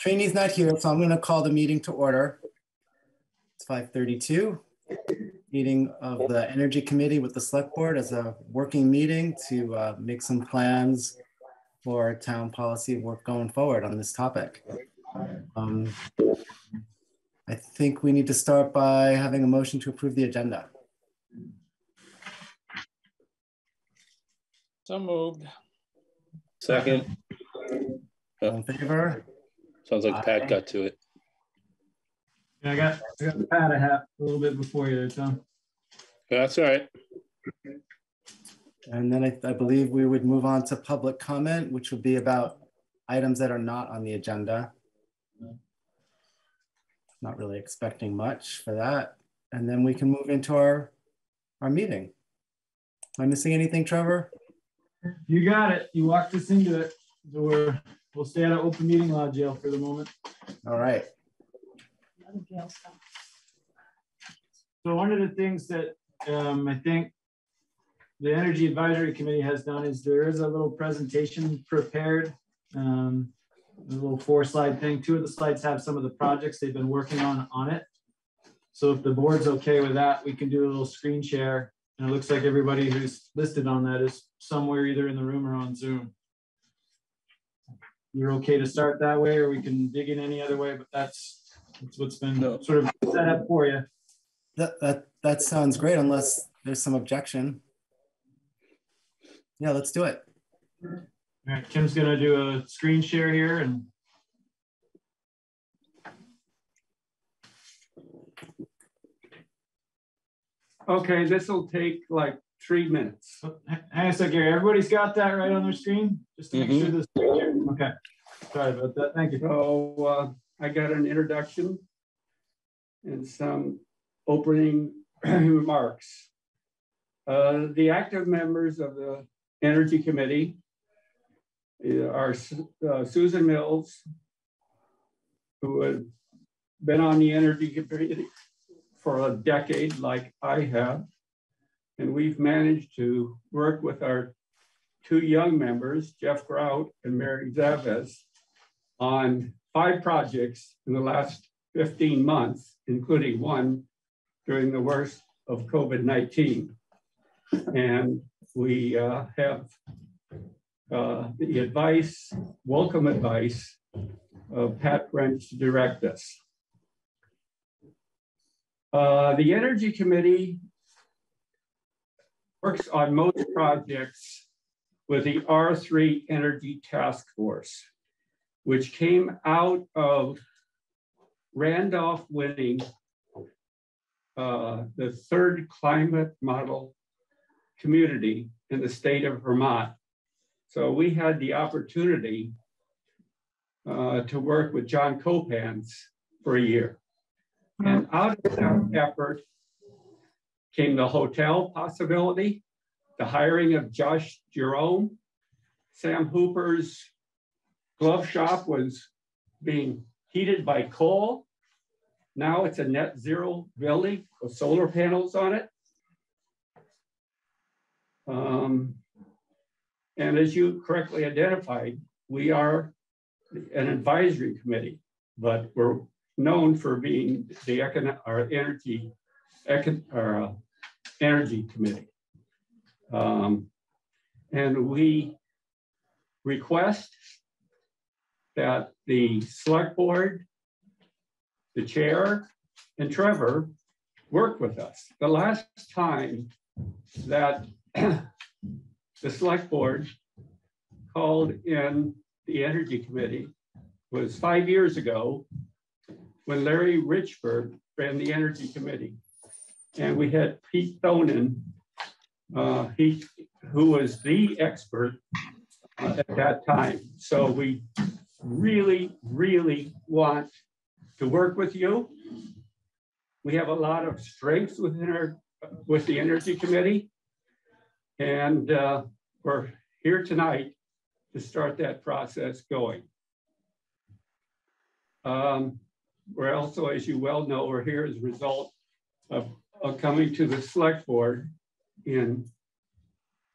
Trini's not here, so I'm going to call the meeting to order. It's 5:32. Meeting of the Energy Committee with the Select Board as a working meeting to uh, make some plans for town policy work going forward on this topic. Um, I think we need to start by having a motion to approve the agenda. So moved. Second, All in favor? Sounds like Pat got to it. Yeah, I got, I got the pad I have a little bit before you there, Tom. That's all right. And then I, I believe we would move on to public comment, which would be about items that are not on the agenda. Not really expecting much for that. And then we can move into our, our meeting. Am I missing anything, Trevor? You got it. You walked us into it. So we're, we'll stay out of open meeting law jail for the moment. All right. So one of the things that um, I think the Energy Advisory Committee has done is there is a little presentation prepared. Um, a little four slide thing. Two of the slides have some of the projects they've been working on on it. So if the board's okay with that, we can do a little screen share. And it looks like everybody who's listed on that is somewhere either in the room or on Zoom. You're okay to start that way, or we can dig in any other way, but that's, that's what's been No. sort of set up for you. That, that, that sounds great unless there's some objection. Yeah, let's do it. All right, Kim's gonna do a screen share here and Okay, this will take like three minutes. h- hang on a second, Gary. Everybody's got that right on their screen? Just to make sure this, okay. Sorry about that. Thank you. So uh, I got an introduction and some opening remarks. Uh, The active members of the Energy Committee uh, are uh, Susan Mills, who had been on the Energy Committee for a decade like I have. And we've managed to work with our two young members, Jeff Grout and Mary Zaves, on five projects in the last 15 months, including one during the worst of COVID-19. And we uh, have uh, the advice, welcome advice of Pat French to direct us. Uh, the Energy Committee works on most projects with the R3 Energy Task Force, which came out of Randolph winning uh, the third climate model community in the state of Vermont. So we had the opportunity uh, to work with John Copans for a year. And out of that effort came the hotel possibility, the hiring of Josh Jerome. Sam Hooper's glove shop was being heated by coal. Now it's a net zero building with solar panels on it. Um, and as you correctly identified, we are an advisory committee, but we're known for being the econ, our energy, our uh, energy committee. Um, and we request that the select board, the chair, and Trevor work with us. The last time that the select board called in the energy committee was five years ago when Larry Richburg ran the energy committee. And we had Pete Thonen, uh, he, who was the expert uh, at that time. So we really, really want to work with you. We have a lot of strengths within our, with the energy committee. And uh, we're here tonight to start that process going. Um, we're also, as you well know, we're here as a result of, of coming to the select board in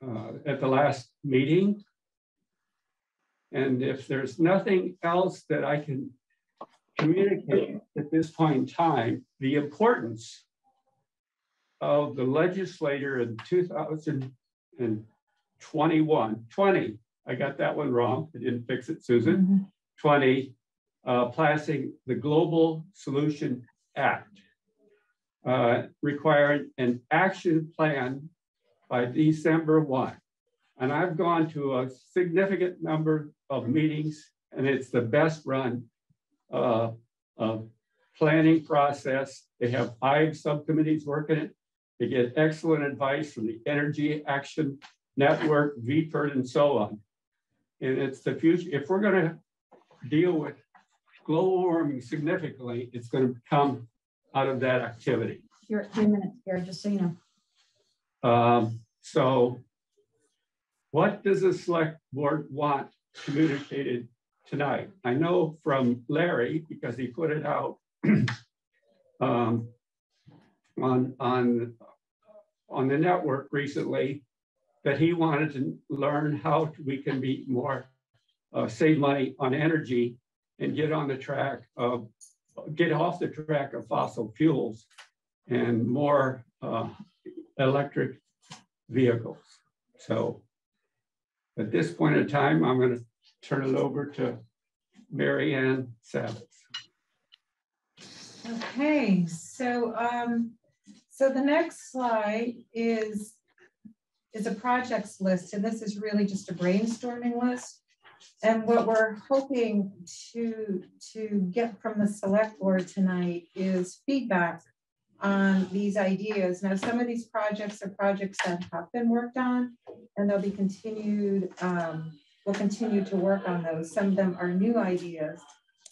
uh, at the last meeting. And if there's nothing else that I can communicate at this point in time the importance of the legislator in 2021, 20, I got that one wrong. I didn't fix it, Susan. 20, uh, passing the Global Solution Act, uh, requiring an action plan by December 1. And I've gone to a significant number of meetings, and it's the best run uh, planning process. They have five subcommittees working it. They get excellent advice from the Energy Action Network, VPIRG, and so on. And it's the future. If we're going to deal with global warming significantly, it's going to come out of that activity. You're at three minutes here, just so you know. Um, so what does the select board want communicated tonight? I know from Larry, because he put it out um, on, on, on the network recently, that he wanted to learn how we can be more, uh, save money on energy and get on the track of, get off the track of fossil fuels and more uh, electric vehicles. So at this point in time, I'm going to turn it over to Mary Ann Savitz. Okay, so um, so the next slide is is a projects list, and this is really just a brainstorming list. And what we're hoping to to get from the select board tonight is feedback on these ideas. Now, some of these projects are projects that have been worked on, and they'll be continued. Um, we'll continue to work on those. Some of them are new ideas,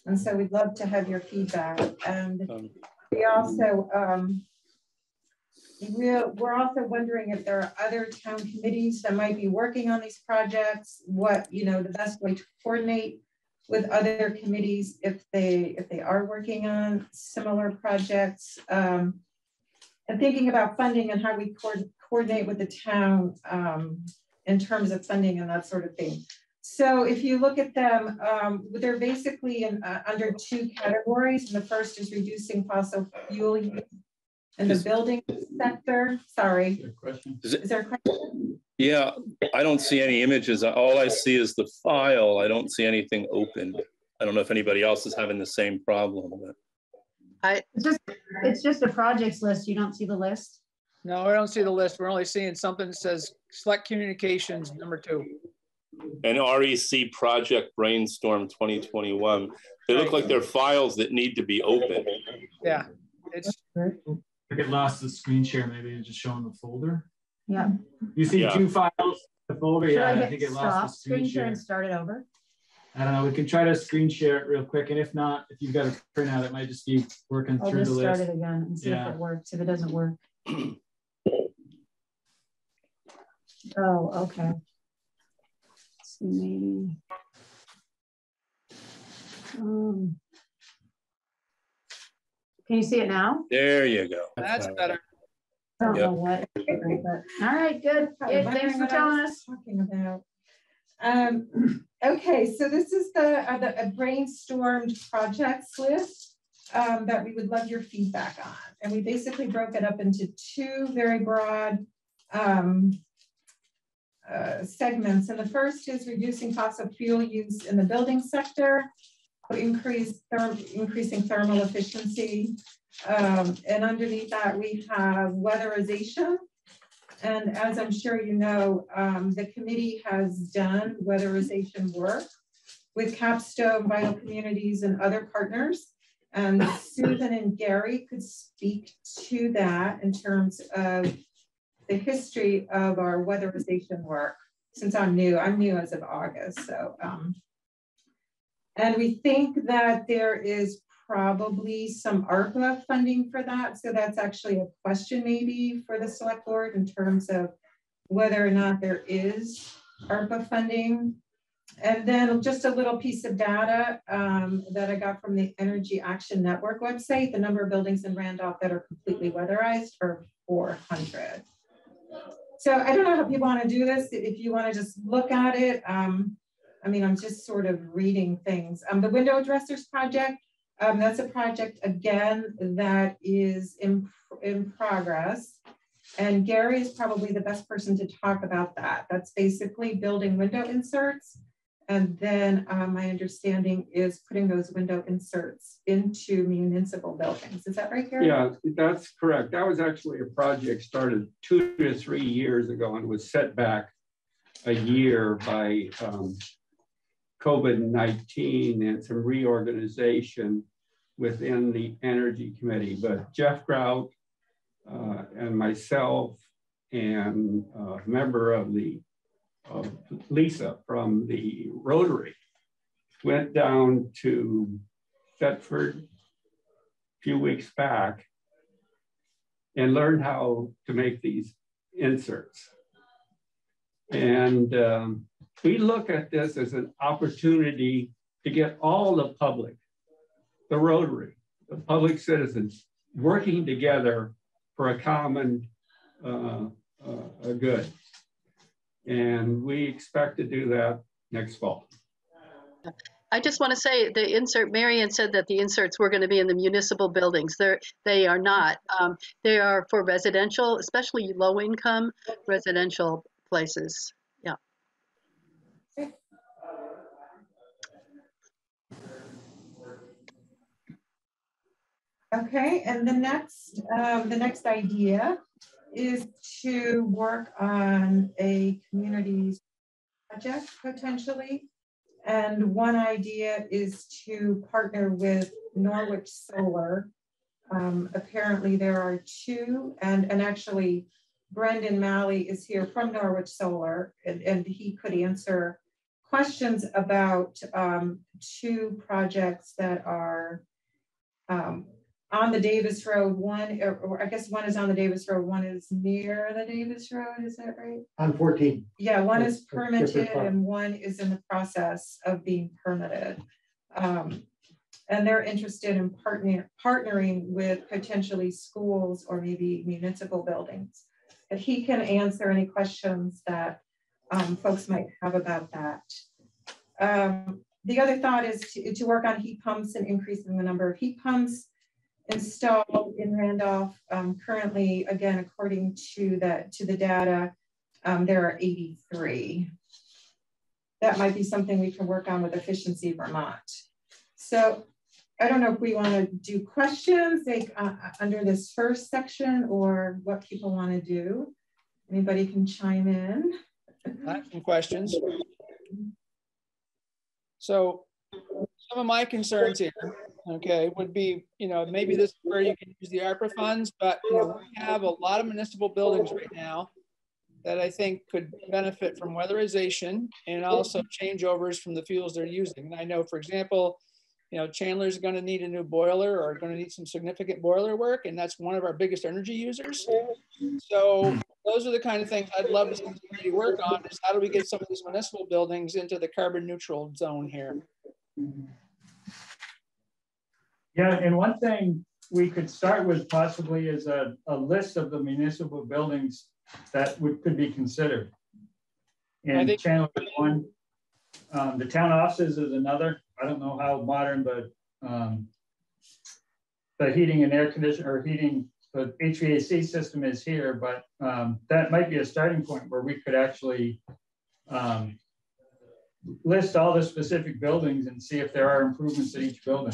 and so we'd love to have your feedback. And Um, we also um, we're, we're also wondering if there are other town committees that might be working on these projects. What you know the best way to coordinate with other committees if they if they are working on similar projects. Um, and thinking about funding and how we co coordinate with the town um, in terms of funding and that sort of thing. So if you look at them, um, they're basically in, uh, under two categories. And the first is reducing fossil fuel in the building sector. Sorry, Question? Is it- is there a question? Yeah, I don't see any images. All I see is the file. I don't see anything open. I don't know if anybody else is having the same problem. but- It's just, it's just a projects list. You don't see the list. No, I don't see the list. We're only seeing something that says select communications, number two. An REC Project Brainstorm 2021. They look like they're files that need to be opened. Yeah, it's, I get lost the screen share, maybe just showing the folder. Yeah. You see Yeah. two files, the folder, Should yeah, I I think it lost the screen screen share share. and start it over? I don't know, we can try to screen share it real quick, and if not, if you've got a printout, it might just be working I'll through just the start list. it again and see if it works. If it doesn't work. Oh, okay. Let's see, maybe. Um. Can you see it now? There you go. that's better. I don't Yep. know what. but- All right, good. Probably Yeah, Thanks for telling us. Talking about. Um, okay, so this is the, uh, the a brainstormed projects list um, that we would love your feedback on. And we basically broke it up into two very broad um, uh, segments. And the first is reducing fossil fuel use in the building sector, increase therm increasing thermal efficiency. Um, and underneath that, we have weatherization. And as I'm sure you know, um, the committee has done weatherization work with Capstone, Vital Communities, and other partners. And Susan and Gary could speak to that in terms of the history of our weatherization work. Since I'm new, I'm new as of August, so. Um, and we think that there is probably some ARPA funding for that. So that's actually a question maybe for the select board in terms of whether or not there is ARPA funding. And then just a little piece of data um, that I got from the Energy Action Network website, the number of buildings in Randolph that are completely weatherized are 400. So I don't know how people want to do this. If you want to just look at it, um, I mean, I'm just sort of reading things. Um, the Window Dressers Project Um, that's a project again that is in, in progress. And Gary is probably the best person to talk about that. That's basically building window inserts. And then um, my understanding is putting those window inserts into municipal buildings. Is that right, Gary? Yeah, that's correct. That was actually a project started two to three years ago and was set back a year by um, COVID-19 and some reorganization within the Energy Committee. But Jeff Grout uh, and myself and a member of the uh, Lisa from the Rotary went down to Thetford a few weeks back and learned how to make these inserts. And um, we look at this as an opportunity to get all the public, the Rotary, the public citizens working together for a common uh, uh, good. And we expect to do that next fall. I just want to say the insert, Marion said that the inserts were going to be in the municipal buildings. They're, they are not. Um, they are for residential, especially low income residential places. Yeah. Okay, and the next, um, the next idea is to work on a community project potentially. And one idea is to partner with Norwich Solar. Um, apparently there are two, and, and actually Brendan Malley is here from Norwich Solar, and, and he could answer questions about um, two projects that are um, on the Davis Road. One, or, or, I guess one is on the Davis Road, one is near the Davis Road. Is that right? On 14. Yeah, one is permitted and one is in the process of being permitted. Um, and they're interested in partner, partnering with potentially schools or maybe municipal buildings. If he can answer any questions that um, folks might have about that. Um, the other thought is to, to work on heat pumps and increasing the number of heat pumps installed in Randolph. Um, currently, again, according to the, to the data, um, there are 83. That might be something we can work on with Efficiency Vermont. So I don't know if we want to do questions like uh, uh, under this first section or what people want to do. Anybody can chime in. Some questions. So some of my concerns here, okay, would be, you know, maybe this is where you can use the ARPA funds, but you know, we have a lot of municipal buildings right now that I think could benefit from weatherization and also changeovers from the fuels they're using. And I know, for example, you know, Chandler's going to need a new boiler or going to need some significant boiler work, and that's one of our biggest energy users. So those are the kind of things I'd love to see work on is how do we get some of these municipal buildings into the carbon neutral zone here? Yeah, and one thing we could start with possibly is a, a list of the municipal buildings that would could be considered. And think- Chandler one, um, the town offices is another. I don't know how modern, but um, the heating and air conditioner or heating, the HVAC system is here, but um, that might be a starting point where we could actually um, list all the specific buildings and see if there are improvements in each building.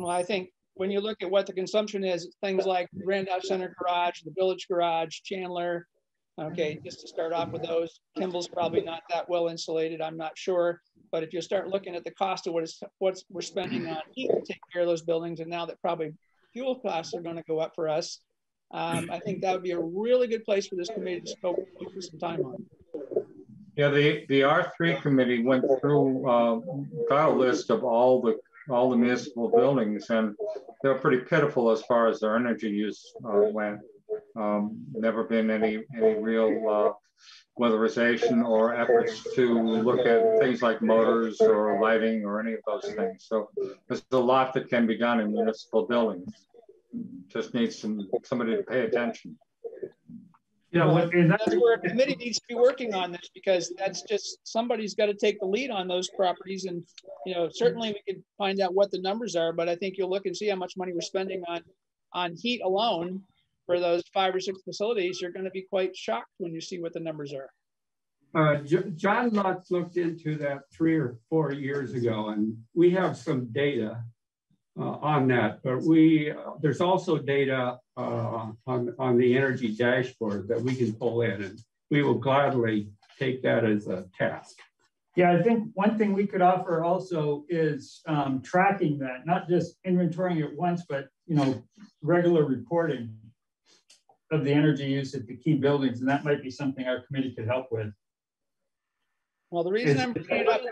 Well, I think when you look at what the consumption is, things like Randolph Center Garage, the Village Garage, Chandler, okay, just to start off with those, Kimball's probably not that well insulated, I'm not sure. But if you start looking at the cost of what is what we're spending on heat to take care of those buildings, and now that probably fuel costs are going to go up for us, um, I think that would be a really good place for this committee to spend some time on. Yeah, the, the R3 committee went through, uh, got a list of all the all the municipal buildings, and they were pretty pitiful as far as their energy use uh, went. Um, never been any any real uh, weatherization or efforts to look at things like motors or lighting or any of those things. So there's a lot that can be done in municipal buildings. Just needs some somebody to pay attention. You know, what- and That's where a committee needs to be working on this because that's just, somebody's got to take the lead on those properties. And, you know, certainly we can find out what the numbers are, but I think you'll look and see how much money we're spending on, on heat alone for those five or six facilities. You're going to be quite shocked when you see what the numbers are. Uh, J- John Lutz looked into that three or four years ago, and we have some data on that. But we uh, there's also data uh, on on the energy dashboard that we can pull in, and we will gladly take that as a task. Yeah, I think one thing we could offer also is um, tracking that, not just inventorying it once, but, you know, regular reporting of the energy use at the key buildings, and that might be something our committee could help with. Well, the reason Is- I'm bringing it up,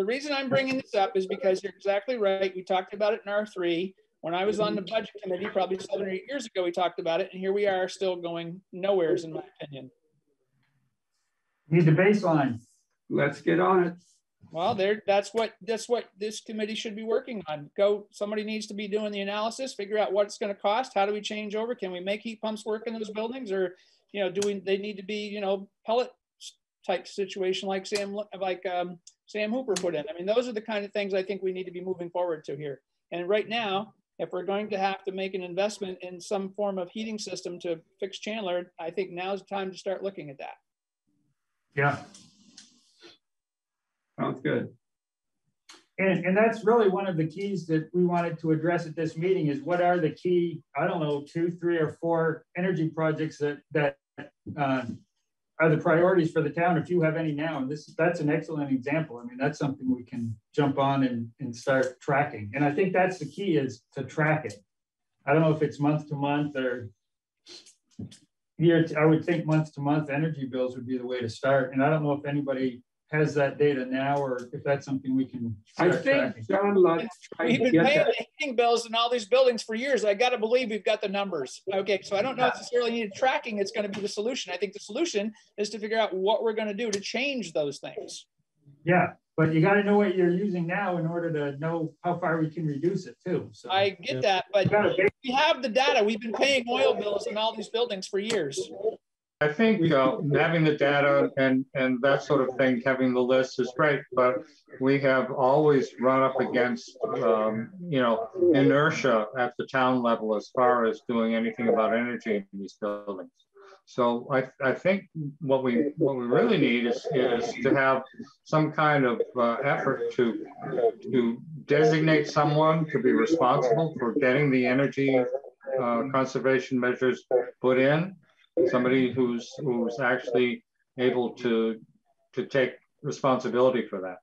the reason I'm bringing this up is because you're exactly right. We talked about it in R three. When I was on the budget committee, probably seven or eight years ago, we talked about it, and here we are still going nowheres, in my opinion. Need the baseline. Let's get on it. Well, there, that's what, that's what this committee should be working on. Go, somebody needs to be doing the analysis, figure out what it's gonna cost, how do we change over? Can we make heat pumps work in those buildings? Or, you know, do we, they need to be, you know, pellet type situation like Sam, like, um, Sam Hooper put in. I mean, those are the kind of things I think we need to be moving forward to here. And right now, if we're going to have to make an investment in some form of heating system to fix Chandler, I think now's the time to start looking at that. Yeah. Sounds good. And, and that's really one of the keys that we wanted to address at this meeting is what are the key, I don't know, two, three or four energy projects that, that uh, are the priorities for the town, if you have any now. And this, that's an excellent example. I mean, that's something we can jump on and, and start tracking. And I think that's the key is to track it. I don't know if it's month to month or year, to- I would think month to month energy bills would be the way to start. And I don't know if anybody has that data now or if that's something we can I think tracking. John Lutz tried We've been paying that. the heating bills in all these buildings for years. I gotta believe we've got the numbers. Okay, so I don't know if necessarily need tracking, it's gonna be the solution. I think the solution is to figure out what we're gonna do to change those things. Yeah, but you gotta know what you're using now in order to know how far we can reduce it too. So I get that, but we have the data. We've been paying oil bills in all these buildings for years. I think uh, having the data and, and that sort of thing, having the list is great, but we have always run up against, um, you know, inertia at the town level as far as doing anything about energy in these buildings. So I, I think what we, what we really need is, is to have some kind of uh, effort to, to designate someone to be responsible for getting the energy uh, conservation measures put in somebody who's who's actually able to to take responsibility for that.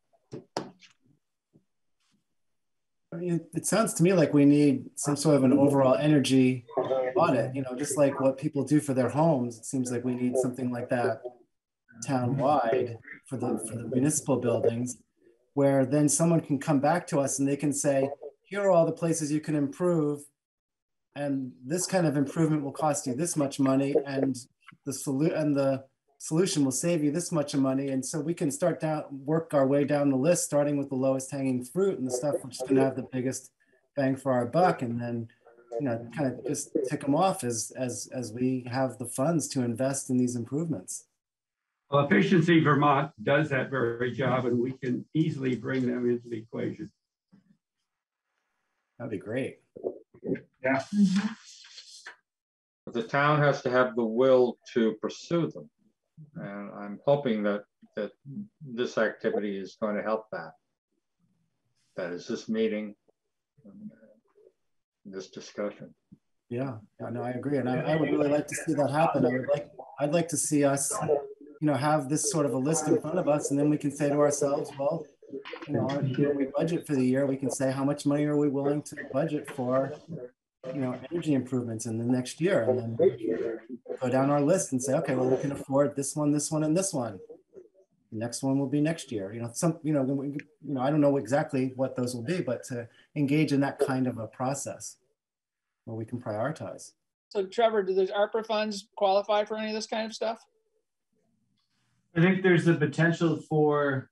I mean, it sounds to me like we need some sort of an overall energy audit, you know, just like what people do for their homes. It seems like we need something like that town-wide for the, for the municipal buildings, where then someone can come back to us and they can say, here are all the places you can improve. And this kind of improvement will cost you this much money and the solu, and the solution will save you this much money. And so we can start down, work our way down the list, starting with the lowest hanging fruit and the stuff which is gonna have the biggest bang for our buck. And then, you know, kind of just tick them off as, as, as we have the funds to invest in these improvements. Well, Efficiency Vermont does that very job and we can easily bring them into the equation. That'd be great. The town has to have the will to pursue them. And I'm hoping that that this activity is going to help that. That is this meeting, um, this discussion. Yeah, yeah, no, I agree. And I, I would really like to see that happen. I would like, I'd like to see us, you know, have this sort of a list in front of us and then we can say to ourselves, well, you know, when we budget for the year, we can say how much money are we willing to budget for, you know, energy improvements in the next year? And then go down our list and say, okay, well, we can afford this one, this one, and this one. The Next one will be next year, you know, some, you know, we- you know, I don't know exactly what those will be, but to engage in that kind of a process where we can prioritize. So Trevor, do those ARPA funds qualify for any of this kind of stuff? I think there's the potential for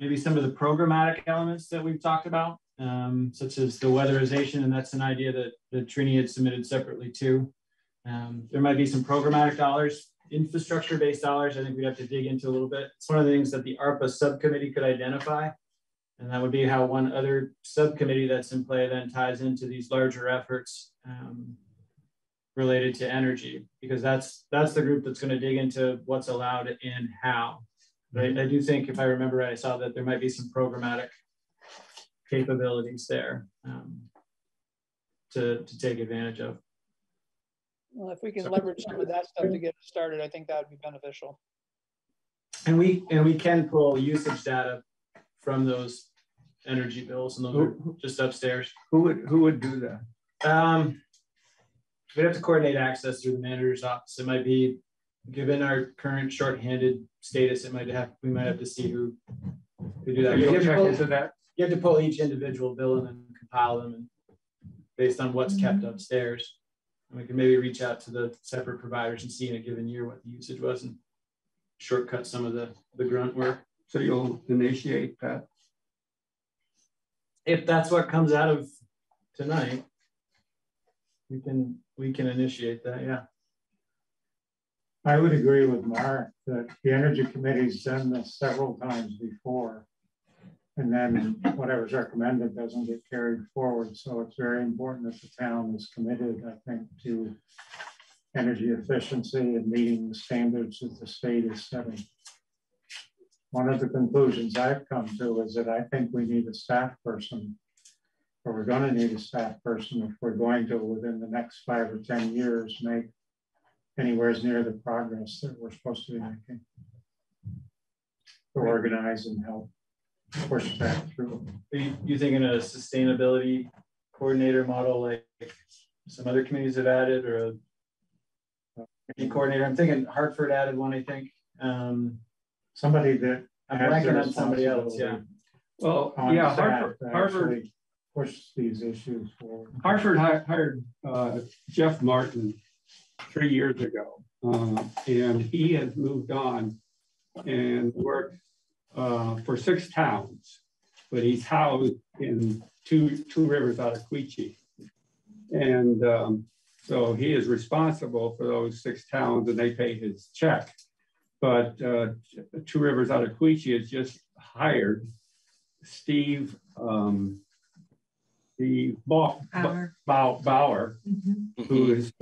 maybe some of the programmatic elements that we've talked about, um, such as the weatherization, and that's an idea that, that Trini had submitted separately too. Um, there might be some programmatic dollars infrastructure-based dollars, I think we'd have to dig into a little bit. It's one of the things that the ARPA subcommittee could identify. And that would be how one other subcommittee that's in play then ties into these larger efforts um, related to energy, because that's that's the group that's going to dig into what's allowed and how. But I, I do think, if I remember right, I saw that there might be some programmatic capabilities there um, to, to take advantage of. Well, if we can leverage some of that stuff to get started, I think that would be beneficial. And we and we can pull usage data from those energy bills, and those are just upstairs. Who would who would do that? Um, we'd have to coordinate access through the manager's office. It might be, given our current shorthanded status, it might have we might have to see who who do that. You You'll check into that. You have to pull each individual bill and then compile them, and based on what's kept Mm-hmm. upstairs. And we can maybe reach out to the separate providers and see in a given year what the usage was and shortcut some of the the grunt work. So you'll initiate that. if that's what comes out of tonight, we can we can initiate that. Yeah. I would agree with Mark that the Energy Committee's done this several times before. And then whatever's recommended doesn't get carried forward. So it's very important that the town is committed, I think, to energy efficiency and meeting the standards that the state is setting. One of the conclusions I've come to is that I think we need a staff person, or we're going to need a staff person if we're going to, within the next five or 10 years, make anywhere near the progress that we're supposed to be making. To organize and help push that through. Are you, you thinking a sustainability coordinator model like some other communities have added or a energy coordinator? I'm thinking Hartford added one, I think. Um, Somebody that. I'm has the blanking on somebody else. Yeah. Well, yeah, Hartford, Harvard, to actually Push these issues forward. Hartford hi- hired uh, Jeff Martin three years ago, uh, and he has moved on and worked uh, for six towns, but he's housed in two Two Rivers-Ottauquechee, and um, so he is responsible for those six towns, and they pay his check. But uh, Two Rivers-Ottauquechee has just hired Steve. Um, the Bau- Our- Bau- Bauer, Mhm. who is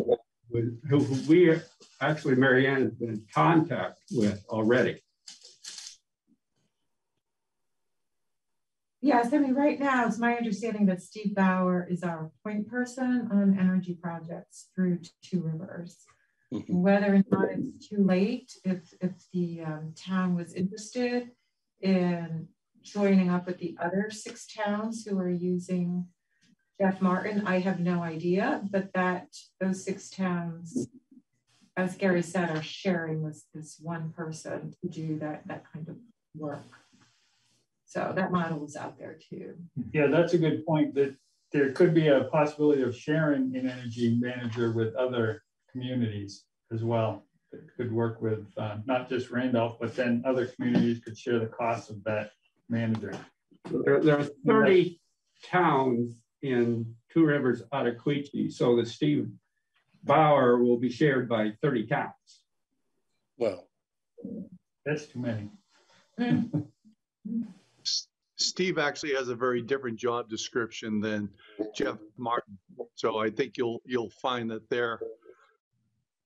who, who we actually Marianne has been in contact with already. Yes, I mean, right now, it's my understanding that Steve Bauer is our point person on energy projects through Two Rivers. Mhm. Whether or not it's too late, if, if the um, town was interested in joining up with the other six towns who are using Jeff Martin, I have no idea, but that, those six towns, as Gary said, are sharing this, this one person to do that, that kind of work. So that model is out there too. Yeah, that's a good point, that there could be a possibility of sharing an energy manager with other communities as well. That could work with, uh, not just Randolph, but then other communities could share the cost of that manager. There, there are 30 towns in Two Rivers out of Queechee, so the Steve Bauer will be shared by 30 towns. Well, That's too many. Steve actually has a very different job description than Jeff Martin. So I think you'll, you'll find that they're,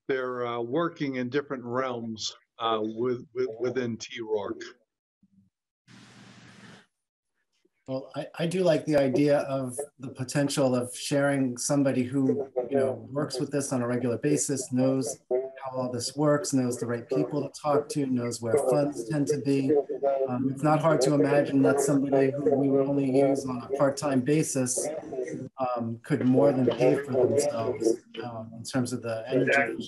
they're uh, working in different realms uh, with, with, within TRORC. Well, I, I do like the idea of the potential of sharing somebody who, you know, works with this on a regular basis, knows how all this works, knows the right people to talk to, knows where funds tend to be. Um, it's not hard to imagine that somebody who we would only use on a part-time basis um, could more than pay for themselves um, in terms of the energy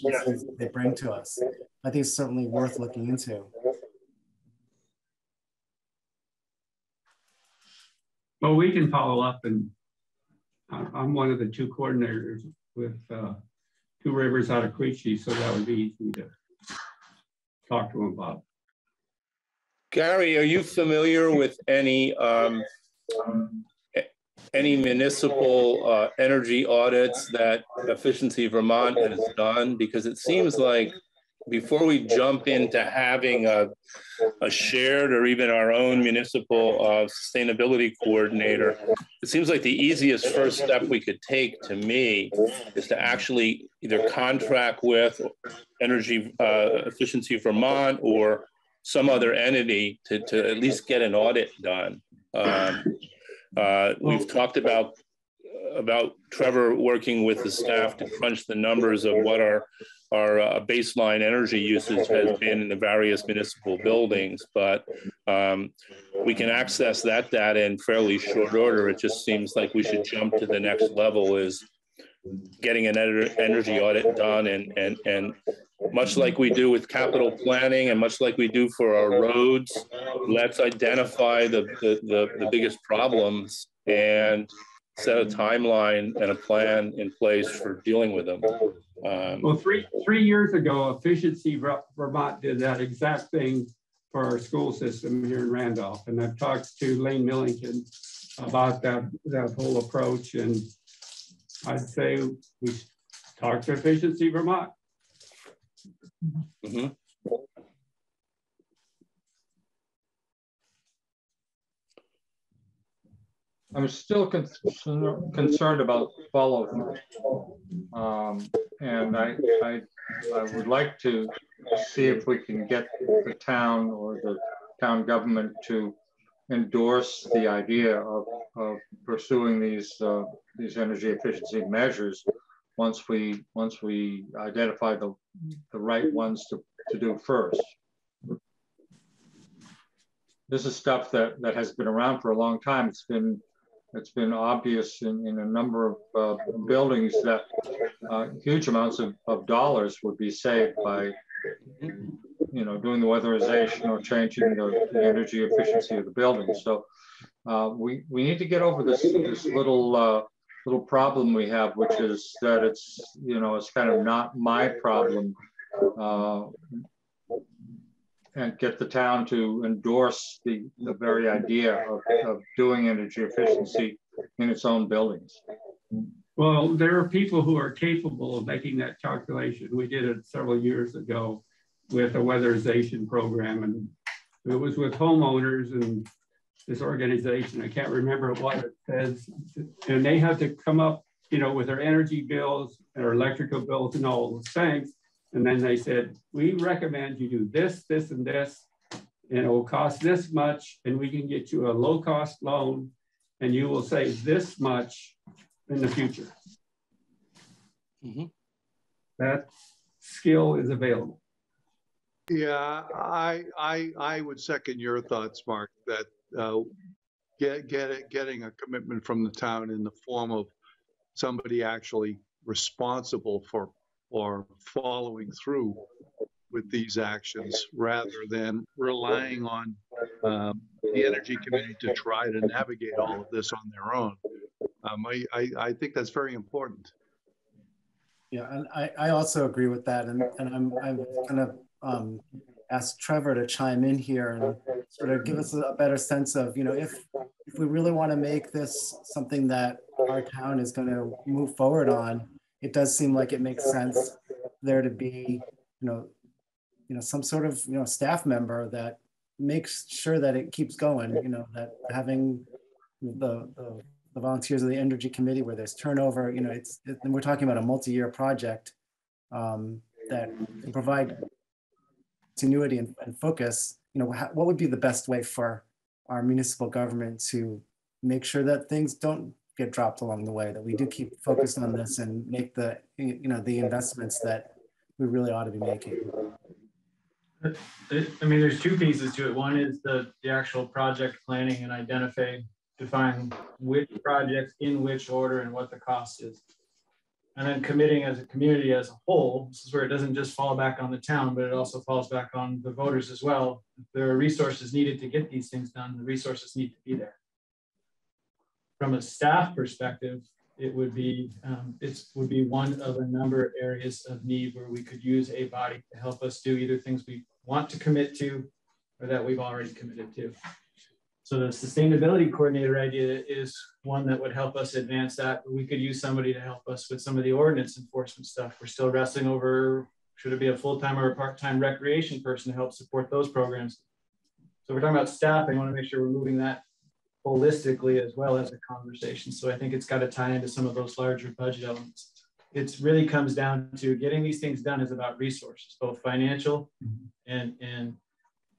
they bring to us. I think it's certainly worth looking into. Well, we can follow up and I- I'm one of the two coordinators with uh, Two Rivers-Ottauquechee, so that would be easy to talk to them about. Gary, are you familiar with any, um, any municipal, uh, energy audits that Efficiency Vermont has done? Because it seems like before we jump into having a, a shared or even our own municipal uh, sustainability coordinator, it seems like the easiest first step we could take to me is to actually either contract with Energy uh, Efficiency Vermont or some other entity to, to at least get an audit done. Um, uh, we've talked about about Trevor working with the staff to crunch the numbers of what our our uh, baseline energy usage has been in the various municipal buildings, but um, we can access that data in fairly short order. It just seems like we should jump to the next level is getting an energy audit done and, and, and much like we do with capital planning and much like we do for our roads, let's identify the, the, the, the biggest problems and set a timeline and a plan in place for dealing with them. Um, well, three three years ago, Efficiency Vermont did that exact thing for our school system here in Randolph, and I've talked to Lane Millington about that that whole approach, and I'd say we talk to Efficiency Vermont. Mm -hmm. I'm still con concerned about follow um, and I, I, I would like to see if we can get the town or the town government to endorse the idea of, of pursuing these uh, these energy efficiency measures once we once we identify the, the right ones to, to do first. This is stuff that, that has been around for a long time. It's been it's been obvious in, in a number of uh, buildings that uh, huge amounts of, of dollars would be saved by you know doing the weatherization or changing the, the energy efficiency of the building. So uh, we we need to get over this this little uh, little problem we have which is that it's you know it's kind of not my problem uh, and get the town to endorse the, the very idea of, of doing energy efficiency in its own buildings. Well, there are people who are capable of making that calculation. We did it several years ago with a weatherization program, and it was with homeowners and this organization. I can't remember what it says, and they have to come up, you know, with their energy bills, and their electrical bills, and all those things. And then they said, we recommend you do this, this, and this, and it will cost this much, and we can get you a low cost loan, and you will save this much in the future. Mm -hmm. That skill is available. Yeah, I I I would second your thoughts, Mark. That uh, get get it, getting a commitment from the town in the form of somebody actually responsible for or following through with these actions rather than relying on um, the energy committee to try to navigate all of this on their own. Um, I, I, I, think that's very important. Yeah, and I, I also agree with that. And, and I'm, I'm kind of um, asked Trevor to chime in here and sort of give us a better sense of, you know, if, if we really want to make this something that our town is going to move forward on, it does seem like it makes sense there to be, you know, you know, some sort of, you know, staff member that makes sure that it keeps going, you know, that having the, the, the volunteers of the energy committee where there's turnover, you know, it's, it, and we're talking about a multi-year project um, that can provide continuity and, and focus, you know, what would be the best way for our municipal government to make sure that things don't get dropped along the way, that we do keep focused on this and make the, you know, the investments that we really ought to be making. I mean, there's two pieces to it. One is the, the actual project planning and identify, define which projects in which order and what the cost is. And then committing as a community as a whole, this is where it doesn't just fall back on the town, but it also falls back on the voters as well. If there are resources needed to get these things done, the resources need to be there from a staff perspective, it would be um, it would be one of a number of areas of need where we could use a body to help us do either things we want to commit to or that we've already committed to. So the sustainability coordinator idea is one that would help us advance that. We could use somebody to help us with some of the ordinance enforcement stuff. We're still wrestling over Should it be a full-time or a part-time recreation person to help support those programs? So we're talking about staffing. I want to make sure we're moving that holistically as well as a conversation. So I think it's got to tie into some of those larger budget elements. It really comes down to getting these things done is about resources, both financial mm-hmm. and and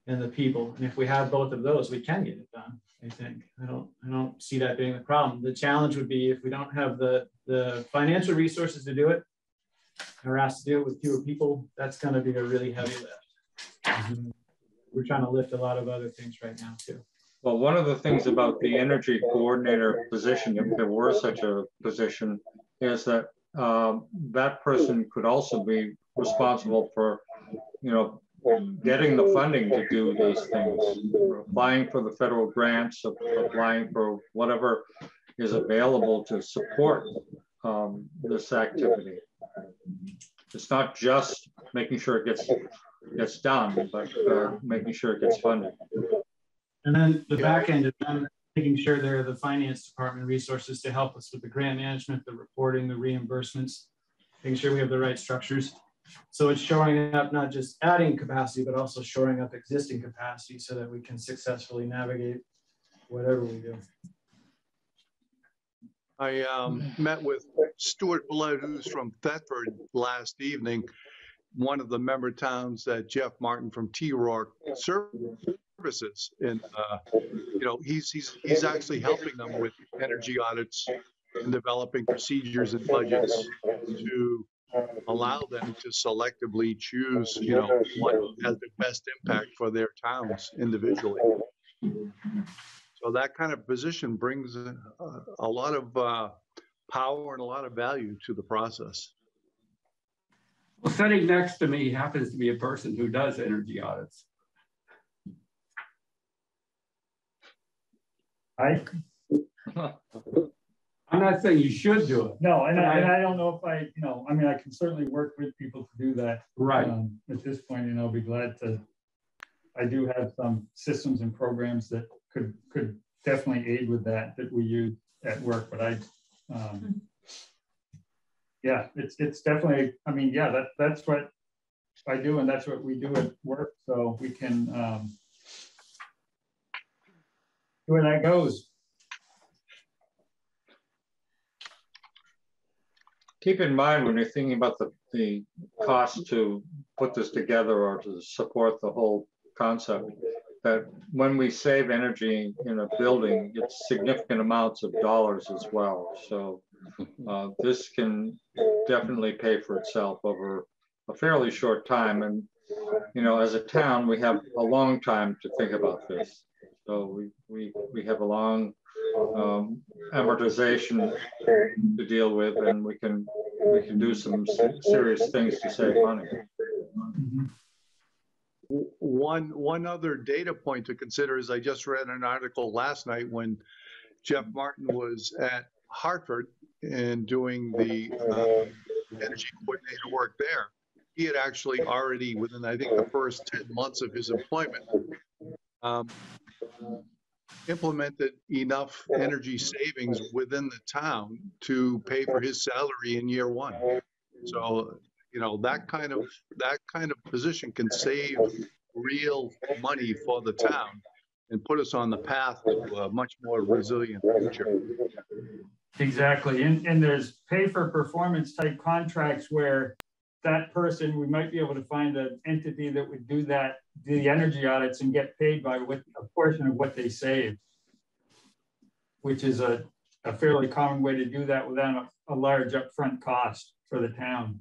and the people. And if we have both of those, we can get it done. I think I don't I don't see that being the problem. The challenge would be if we don't have the the financial resources to do it, and we're asked to do it with fewer people. That's going to be a really heavy lift. Mm-hmm. We're trying to lift a lot of other things right now too. Well, one of the things about the energy coordinator position, if there were such a position, is that um, that person could also be responsible for, you know, getting the funding to do these things, applying for the federal grants, applying for whatever is available to support um, this activity. It's not just making sure it gets gets done, but uh, making sure it gets funded. And then the back end is then making sure there are the finance department resources to help us with the grant management, the reporting, the reimbursements, making sure we have the right structures. So it's showing up not just adding capacity, but also shoring up existing capacity so that we can successfully navigate whatever we do. I um, met with Stuart Blood, who's from Thetford last evening, one of the member towns that Jeff Martin from TRORC services. And, uh, you know, he's, he's, he's actually helping them with energy audits and developing procedures and budgets to allow them to selectively choose, you know, what has the best impact for their towns individually. So that kind of position brings a, a lot of uh, power and a lot of value to the process. Well, sitting next to me happens to be a person who does energy audits. I, I'm not saying you should do it. no, and I, and I don't know if I, you know, I mean, I can certainly work with people to do that. Right. um, At this point, and I'll be glad to, I do have some systems and programs that could, could definitely aid with that, that we use at work, but I, um, yeah, it's, it's definitely, I mean, yeah, that, that's what I do and that's what we do at work, so we can, um, see where that goes. Keep in mind when you're thinking about the, the cost to put this together or to support the whole concept, that when we save energy in a building, it's significant amounts of dollars as well. So uh, this can definitely pay for itself over a fairly short time. And, you know, as a town, we have a long time to think about this. So we, we, we have a long um, amortization to deal with, and we can we can do some serious things to save money. One one other data point to consider is I just read an article last night when Jeff Martin was at Hartford and doing the uh, energy coordinator work there. He had actually already within I think the first 10 months of his employment um, implemented enough energy savings within the town to pay for his salary in year one. So, you know, that kind of that kind of position can save real money for the town and put us on the path to a much more resilient future. Exactly. And, and there's pay for performance type contracts where that person, we might be able to find an entity that would do that, do the energy audits and get paid by what a portion of what they save, which is a, a fairly common way to do that without a, a large upfront cost for the town.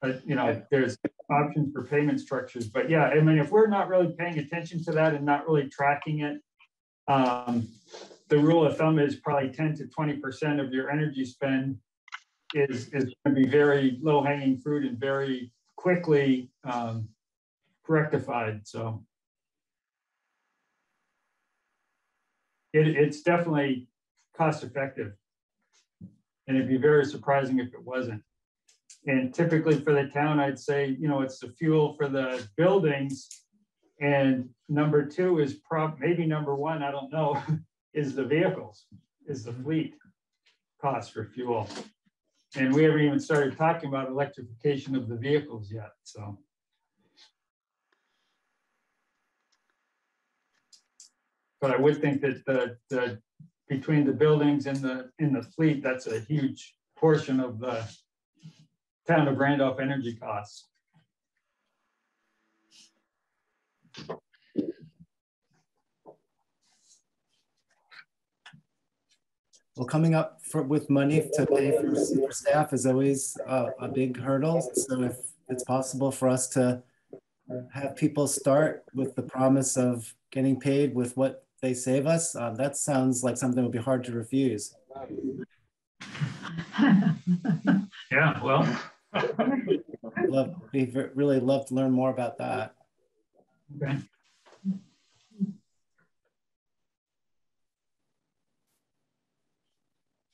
But, you know, there's options for payment structures, but yeah, I mean, if we're not really paying attention to that and not really tracking it, um, the rule of thumb is probably 10 to 20% of your energy spend is, is going to be very low hanging fruit and very quickly um, rectified. So it, it's definitely cost effective. And it'd be very surprising if it wasn't. And typically for the town, I'd say, you know, it's the fuel for the buildings. And number two is prob maybe number one, I don't know, is the vehicles, is the fleet cost for fuel. And we haven't even started talking about electrification of the vehicles yet, so. But I would think that the, the, between the buildings and the, in the fleet, that's a huge portion of the town of Randolph energy costs. Well, coming up for, with money to pay for, for staff is always uh, a big hurdle. So if it's possible for us to have people start with the promise of getting paid with what they save us, uh, that sounds like something that would be hard to refuse. Yeah, well. love, we really love to learn more about that. Okay.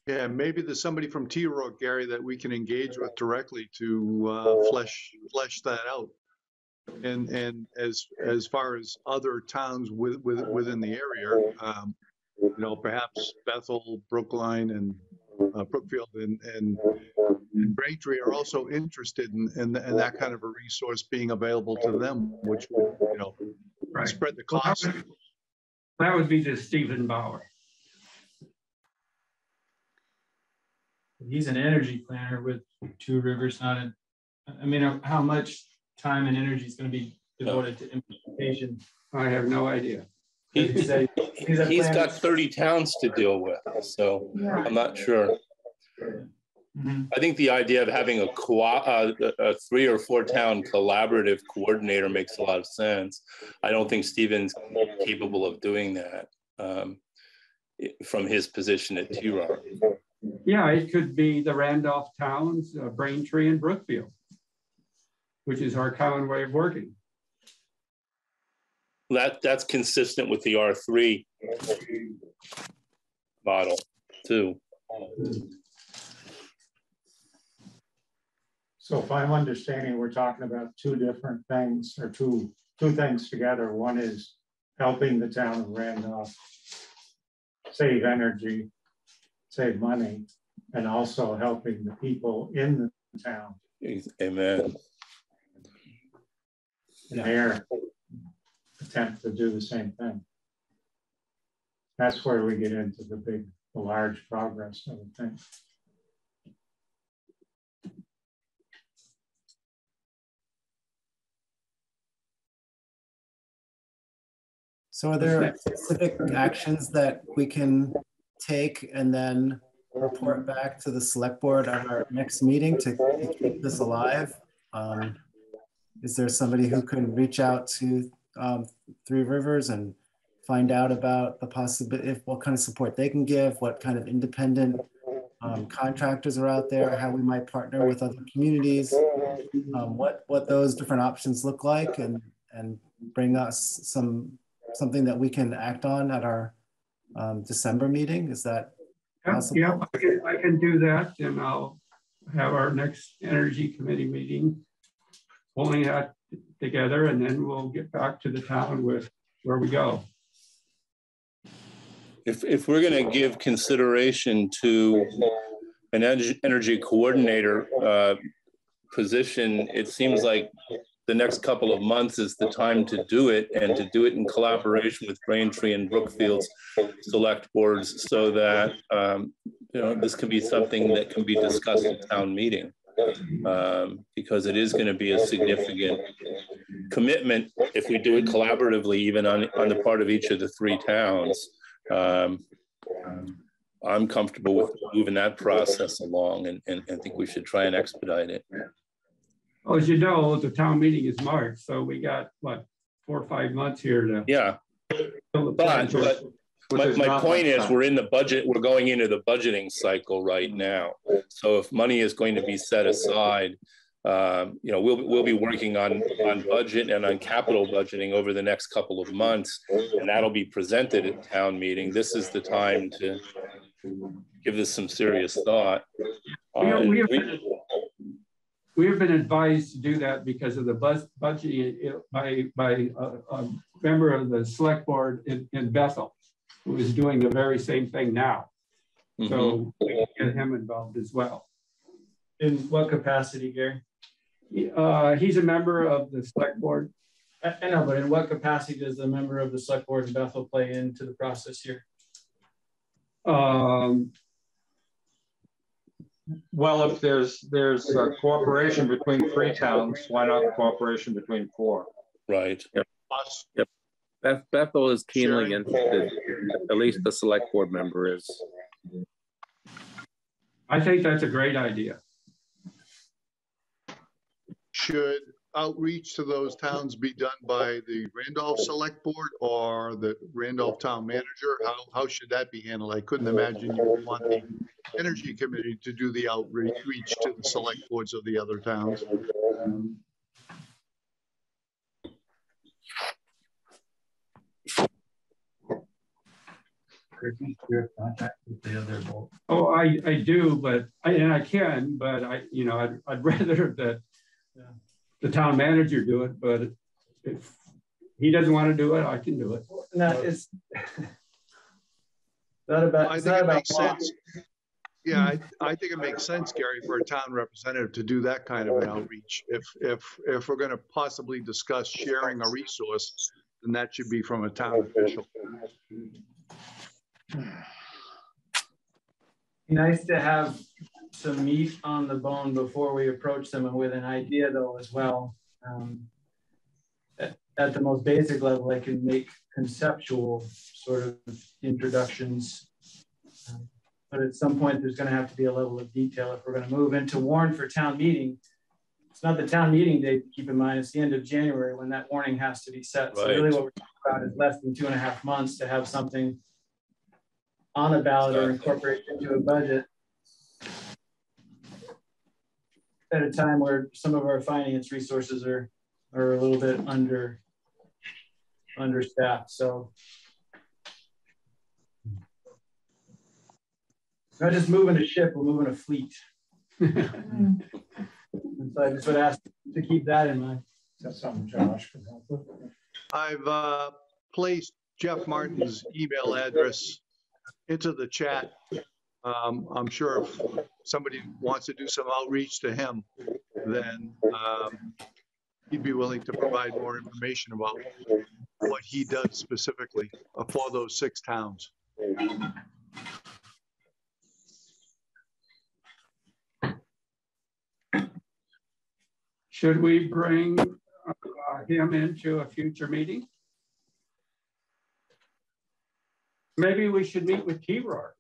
Yeah, maybe there's somebody from TRORC, Gary, that we can engage with directly to uh, flesh flesh that out. And and as as far as other towns with, with within the area, um, you know, perhaps Bethel, Brookline, and uh, Brookfield and, and, and Braintree are also interested in, in, in, that kind of a resource being available to them, which would, you know, right. spread the cost. Well, that, would, that would be to Stephen Bauer. He's an energy planner with Two Rivers, not a, I mean, how much time and energy is going to be devoted to implementation? I have no idea. He, he's, a, he's, a he's got 30 towns to deal with, so yeah. I'm not sure. Mm -hmm. I think the idea of having a, uh, a, three or four town collaborative coordinator makes a lot of sense. I don't think Stephen's capable of doing that um, from his position at TRORC. Yeah, it could be the Randolph towns, uh, Braintree and Brookfield, which is our common way of working. That that's consistent with the R3 model too. So if I'm understanding, we're talking about two different things or two two things together. One is helping the town of Randolph save energy, save money, and also helping the people in the town. Amen. In their attempt to do the same thing. That's where we get into the big, the large progress, I would think. So are there specific actions that we can take and then report back to the select board at our next meeting to keep this alive? Um, is there somebody who can reach out to um, Three Rivers and find out about the possibility, if what kind of support they can give, what kind of independent um, contractors are out there, how we might partner with other communities, um, what what those different options look like, and and bring us some something that we can act on at our um, December meeting. Is that possible? Yeah, I can, I can do that, and I'll have our next energy committee meeting pulling that together, and then we'll get back to the town with where we go. If, if we're going to give consideration to an energy, energy coordinator uh, position, it seems like the next couple of months is the time to do it and to do it in collaboration with Braintree and Brookfield's select boards so that um, you know this can be something that can be discussed at town meeting um, because it is going to be a significant commitment if we do it collaboratively, even on, on the part of each of the three towns. Um, I'm comfortable with moving that process along and, and, and think we should try and expedite it. Well, as you know, the town meeting is March, so we got what four or five months here to. Yeah. But, but my, my point is we're in the budget, we're going into the budgeting cycle right now. So if money is going to be set aside, um, you know, we'll, we'll be working on, on budget and on capital budgeting over the next couple of months, and that'll be presented at town meeting. This is the time to give this some serious thought. Uh, we, we have been advised to do that because of the bus budgeting by, by a, a member of the select board in, in Bethel who is doing the very same thing now. Mm -hmm. So we can get him involved as well. In what capacity, Gary? Uh, he's a member of the select board. I, I know, but in what capacity does the member of the select board in Bethel play into the process here? Um, Well, if there's, there's a cooperation between three towns, why not cooperation between four? Right. Us, Beth, Bethel is keenly Sharing. interested, at least the select board member is. I think that's a great idea. should outreach to those towns be done by the Randolph Select Board or the Randolph Town Manager? How, how should that be handled? I couldn't imagine you would want the Energy Committee to do the outreach to the select boards of the other towns. Oh, I, I do, but, I and I can, but I, you know, I'd, I'd rather that the town manager do it, but if he doesn't want to do it, I can do it. No, it's not about, I think not it about makes law. sense. Yeah, I, I think it makes sense, Gary, for a town representative to do that kind of an outreach. If, if, if we're gonna possibly discuss sharing a resource, then that should be from a town official. Nice to have some meat on the bone before we approach them and with an idea though as well. Um, At, at the most basic level, I can make conceptual sort of introductions. Um, But at some point, there's gonna have to be a level of detail if we're gonna move into warn for town meeting. It's not the town meeting date, keep in mind, it's the end of January when that warning has to be set. So really what we're talking about is less than two and a half months to have something on a ballot or incorporated into a budget at a time where some of our finance resources are are a little bit under understaffed. So we're not just moving a ship, we're moving a fleet. and so I just would ask to keep that in mind. That's something Josh can help with. I've uh, placed Jeff Martin's email address into the chat. Um, I'm sure if somebody wants to do some outreach to him, then um, he'd be willing to provide more information about what he does specifically for those six towns. Should we bring uh, him into a future meeting? Maybe we should meet with TRORC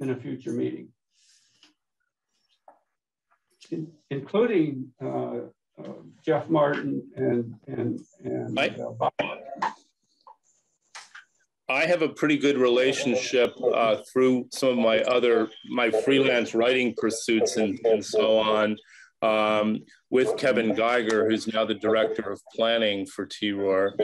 in a future meeting. In- Including uh, uh, Jeff Martin and, and, and I- uh, Bob. I have a pretty good relationship uh, through some of my other, my freelance writing pursuits and, and so on um, with Kevin Geiger, who's now the director of planning for TRORC.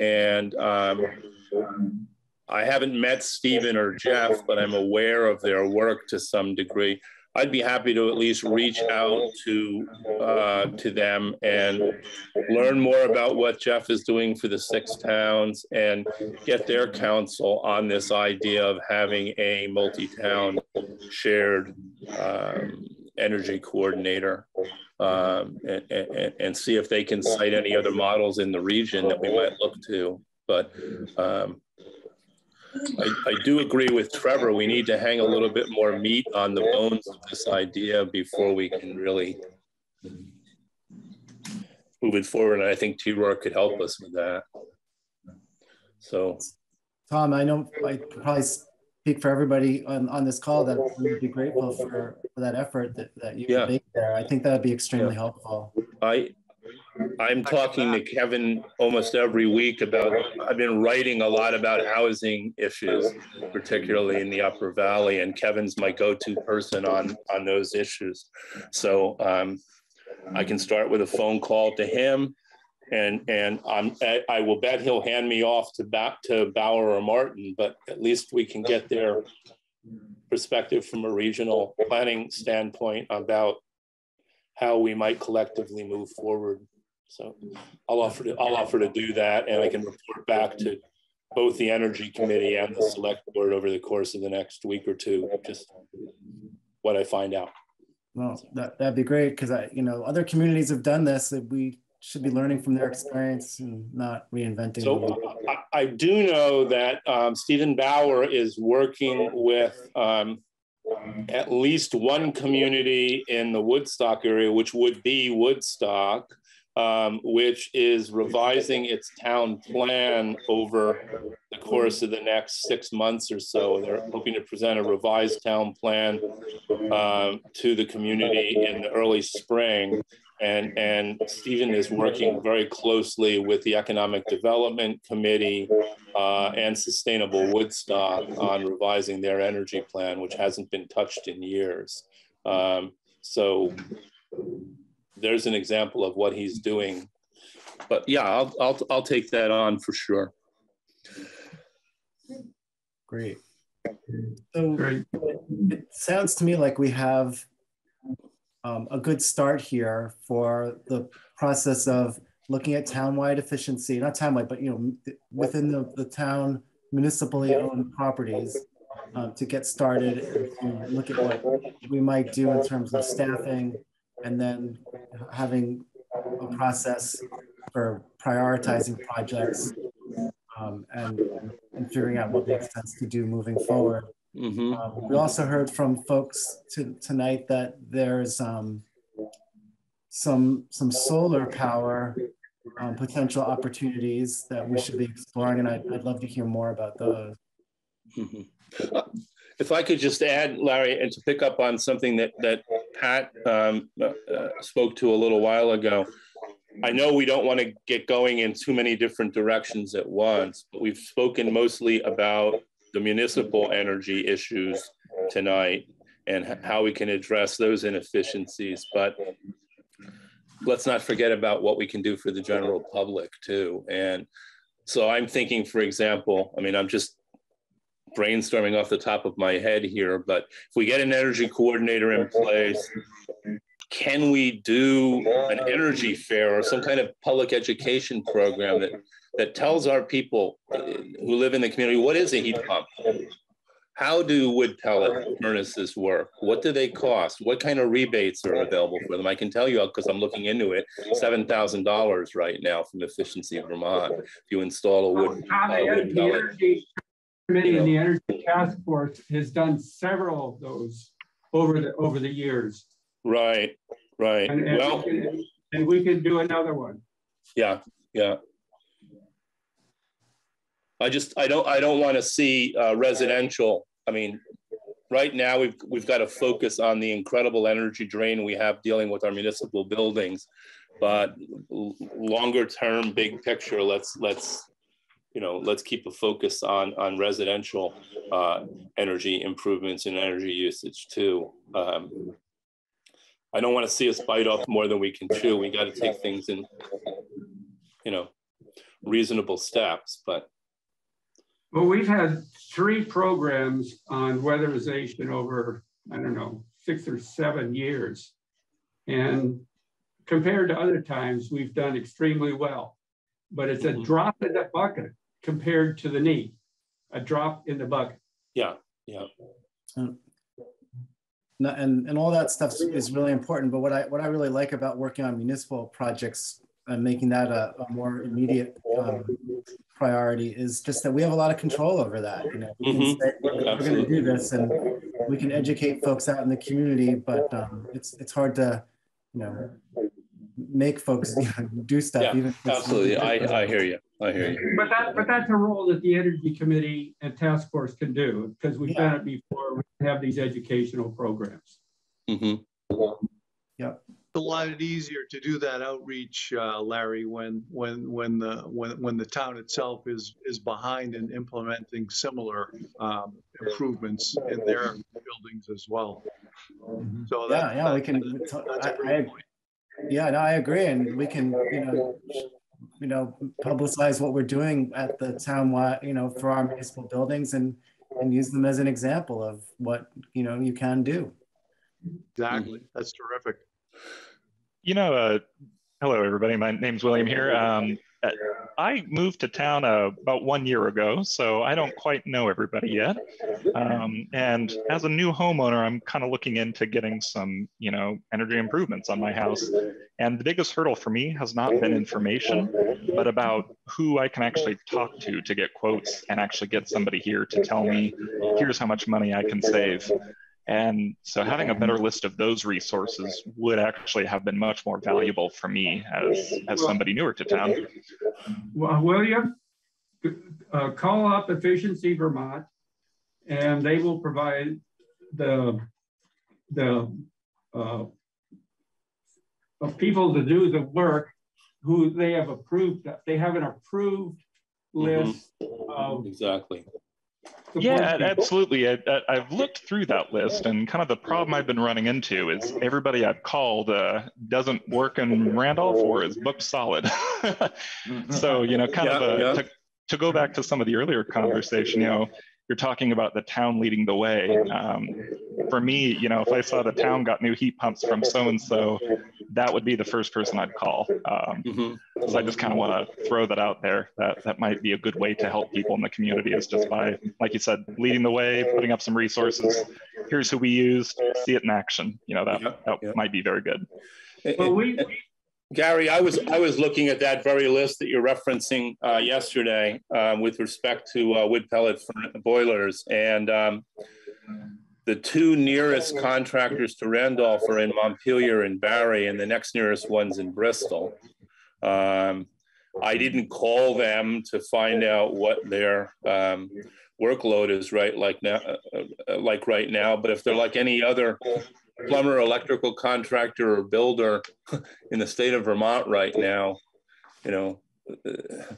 And um, I haven't met Stephen or Jeff, but I'm aware of their work to some degree. I'd be happy to at least reach out to uh, to them and learn more about what Jeff is doing for the six towns and get their counsel on this idea of having a multi-town shared um, energy coordinator um, and, and, and see if they can cite any other models in the region that we might look to. But um, I, I do agree with Trevor. We need to hang a little bit more meat on the bones of this idea before we can really move it forward. And I think TRORC could help us with that. So, Tom, I know I probably speak for everybody on, on this call that we would be grateful for, for that effort that, that you Yeah. make there. I think that would be extremely helpful. I, I'm talking to Kevin almost every week about, I've been writing a lot about housing issues, particularly in the Upper Valley, and Kevin's my go-to person on, on those issues. So um, I can start with a phone call to him, and, and I'm, I, I will bet he'll hand me off to back to Bauer or Martin, but at least we can get their perspective from a regional planning standpoint about how we might collectively move forward. So I'll offer to, I'll offer to do that and I can report back to both the energy committee and the select board over the course of the next week or two, just what I find out. Well, that, that'd be great because I, you know, other communities have done this. that We should be learning from their experience and not reinventing. So. I, I do know that um, Stephen Bauer is working with um, at least one community in the Woodstock area, which would be Woodstock, um, which is revising its town plan over the course of the next six months or so. They're hoping to present a revised town plan um, to the community in the early spring. And, and Stephen is working very closely with the Economic Development Committee uh, and Sustainable Woodstock on revising their energy plan, which hasn't been touched in years. Um, so there's an example of what he's doing. But yeah, I'll, I'll, I'll take that on for sure. Great. So it sounds to me like we have um, a good start here for the process of looking at townwide efficiency, not townwide, but you know, within the, the town municipally owned properties um, to get started and look at what we might do in terms of staffing and then having a process for prioritizing projects um, and, and figuring out what makes sense to do moving forward. Mhm. Um, we also heard from folks to, tonight that there's um, some some solar power um, potential opportunities that we should be exploring, and I'd, I'd love to hear more about those. Mhm. Uh, If I could just add, Larry, and to pick up on something that, that Pat um, uh, uh, spoke to a little while ago. I know we don't want to get going in too many different directions at once, but we've spoken mostly about the municipal energy issues tonight and how we can address those inefficiencies. But let's not forget about what we can do for the general public too. And so I'm thinking, for example, I mean, I'm just brainstorming off the top of my head here, but if we get an energy coordinator in place, can we do an energy fair or some kind of public education program that that tells our people uh, who live in the community what is a heat pump? How do wood pellet furnaces work? What do they cost? What kind of rebates are available for them? I can tell you because I'm looking into it, seven thousand dollars right now from Efficiency Vermont. If you install a wood, uh, wood pellet. Committee and the Energy Task Force has done several of those over the, over the years. Right, right. And, and, Well, we can- and we could do another one. Yeah, yeah. I just, I don't, I don't want to see uh, residential. I mean, right now, we've, we've got to focus on the incredible energy drain we have dealing with our municipal buildings. But longer term, big picture, let's, let's, you know, let's keep a focus on, on residential uh, energy improvements and energy usage too. Um, I don't want to see us bite off more than we can chew. We got to take things in, you know, reasonable steps, but Well, we've had three programs on weatherization over, I don't know, six or seven years. And compared to other times, we've done extremely well. But it's a drop in the bucket compared to the knee, a drop in the bucket. yeah, yeah. Um, and and all that stuff is really important. But what I what I really like about working on municipal projects and making that a, a more immediate um, priority is just that we have a lot of control over that. You know, we can Mhm. say, we're, going to do this, and we can educate folks out in the community. But um, it's it's hard to, you know, make folks you know, do stuff. Yeah, even absolutely. I, I hear you. I hear you. But that, but that's a role that the Energy Committee and Task Force can do, because we've done it before, we have these educational programs. Mhm. Yep. a lot easier to do that outreach, uh, Larry, when, when, when the, when, when the town itself is, is behind in implementing similar, um, improvements in their buildings as well. So Yeah, that. yeah, we that- can. That's a I, great I, yeah, no, I agree, and we can, you know, you know, publicize what we're doing at the town, you know, for our municipal buildings, and and use them as an example of what you know you can do. Exactly. That's terrific. You know, uh, hello everybody. My name's William here. Um, uh, I moved to town uh, about one year ago, so I don't quite know everybody yet. Um, and as a new homeowner, I'm kind of looking into getting some, you know, energy improvements on my house. And the biggest hurdle for me has not been information, but about who I can actually talk to to get quotes and actually get somebody here to tell me, here's how much money I can save. And so having a better list of those resources would actually have been much more valuable for me as, as somebody newer to town. Well, William, uh, call up Efficiency Vermont and they will provide the, the uh, of people to do the work who they have approved, they have an approved Mhm. list of Exactly. Yeah, absolutely. I, I, I've looked through that list, and kind of the problem I've been running into is everybody I've called uh, doesn't work in Randolph or is booked solid. so, you know, kind of a, yeah. to, to go back to some of the earlier conversation, you know, you're talking about the town leading the way. Um, for me, you know, if I saw the town got new heat pumps from so and so, that would be the first person I'd call. Um, Mm-hmm. So I just kind of want to throw that out there. That that might be a good way to help people in the community is just by, like you said, leading the way, putting up some resources. Here's who we used. See it in action. You know that that might be very good. Well, we, Gary, I was I was looking at that very list that you're referencing uh, yesterday uh, with respect to uh, wood pellet boilers, and um, the two nearest contractors to Randolph are in Montpelier and Barre, and the next nearest one's in Bristol. Um, I didn't call them to find out what their um, workload is right like now, uh, uh, like right now. But if they're like any other plumber, electrical contractor, or builder in the state of Vermont right now, you know, uh,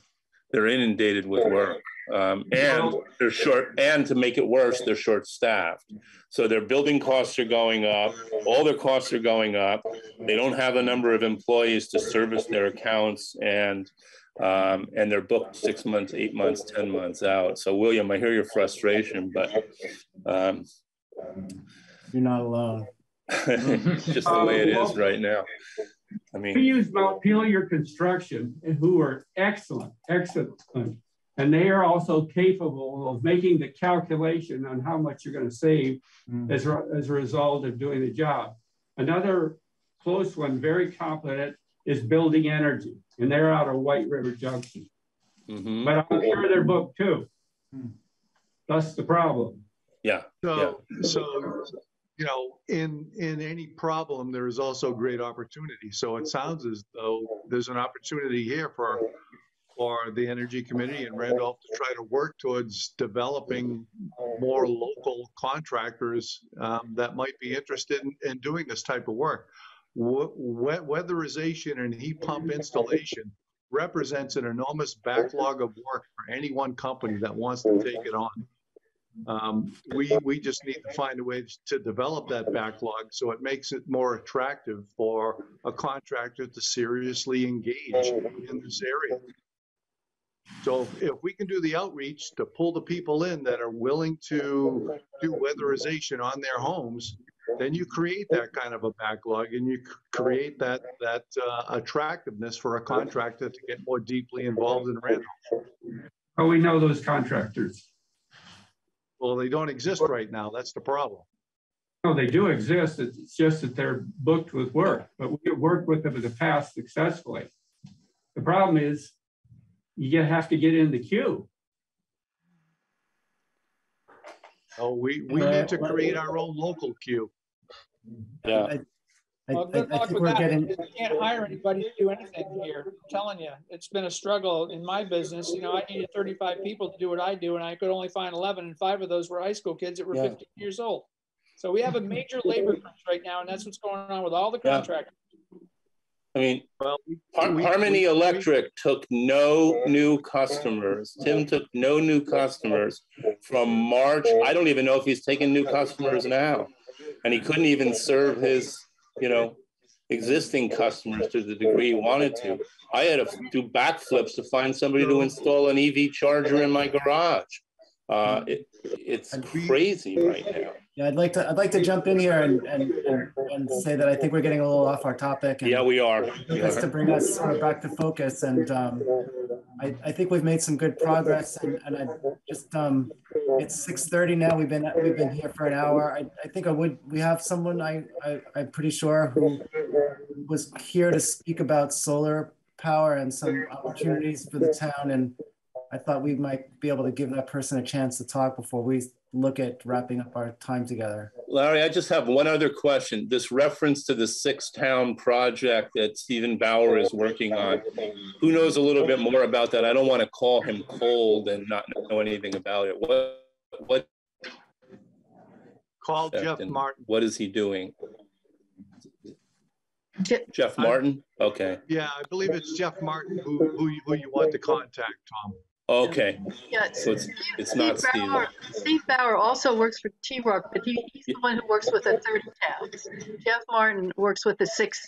they're inundated with work. Um, and they're short, and to make it worse, they're short staffed. So their building costs are going up, all their costs are going up. They don't have a number of employees to service their accounts and um, and they're booked six months, eight months, 10 months out. So William, I hear your frustration, but um, You're not alone. It's just the uh, way it is right now. I mean, we mean, use Montpelier Construction, who are excellent, excellent. And they are also capable of making the calculation on how much you're going to save mm. as, a- as a result of doing the job. Another close one, very competent, is Building Energy, and they're out of White River Junction. mhm. But I'm sure they're booked too. Hmm. That's the problem. yeah, So, so, you know, in, in any problem, there is also great opportunity. So it sounds as though there's an opportunity here for, for the Energy Committee and Randolph to try to work towards developing more local contractors um, that might be interested in, in doing this type of work. We- we- Weatherization and heat pump installation represents an enormous backlog of work for any one company that wants to take it on. Um, we, we just need to find a way to develop that backlog so it makes it more attractive for a contractor to seriously engage in this area. So if- we can do the outreach to pull the people in that are willing to do weatherization on their homes, then you create that kind of a backlog and you create that, that uh, attractiveness for a contractor to get more deeply involved in Randolph. Oh, we know those contractors. Well, they don't exist right now. That's the problem. No, they do exist. It's just that they're booked with work, but we have worked with them in the past successfully. The problem is you have to get in the queue. Oh, we, we need to create our own local queue. yeah. I, Well, good I luck think with that. getting, You can't hire anybody to do anything here. I'm telling you, it's been a struggle in my business. You know, I needed thirty-five people to do what I do and I could only find eleven and five of those were high school kids that were Yeah. fifteen years old. So we have a major labor crunch right now and that's what's going on with all the Yeah. contractors. I mean, Well, Har- we- Harmony we- Electric took no new customers. Tim took no new customers from March. I don't even know if he's taking new customers now. And he couldn't even serve his, you know, existing customers to the degree he wanted to. I had to do backflips to find somebody to install an EV charger in my garage. Uh, it, it's crazy right now. Yeah, I'd like to, I'd like to jump in here and, and, and- and say that I think we're getting a little off our topic. and Yeah, we are. We Just to bring us sort of back to focus and, um, I, I think we've made some good progress and, and I just, um, it's six thirty now. We've been, we've been here for an hour. I, I think I would, we have someone I, I, I'm pretty sure who was here to speak about solar power and some opportunities for the town and I thought we might be able to give that person a chance to talk before we look at wrapping up our time together. Larry, I just have one other question. This reference to the six town project that Stephen Bauer is working on. Who knows a little bit more about that? I don't want to call him cold and not know anything about it. What, what? Call Jeff Martin. What is he doing? Jeff Martin? Okay, Yeah, I believe it's Jeff Martin who, who, who you want to contact, Tom. Okay. Yeah, So it's, it's not Steve Stephen. Bauer, Steve Bauer also works for TRORC, but he, he's the one who works with the 30 towns. Jeff Martin works with the six,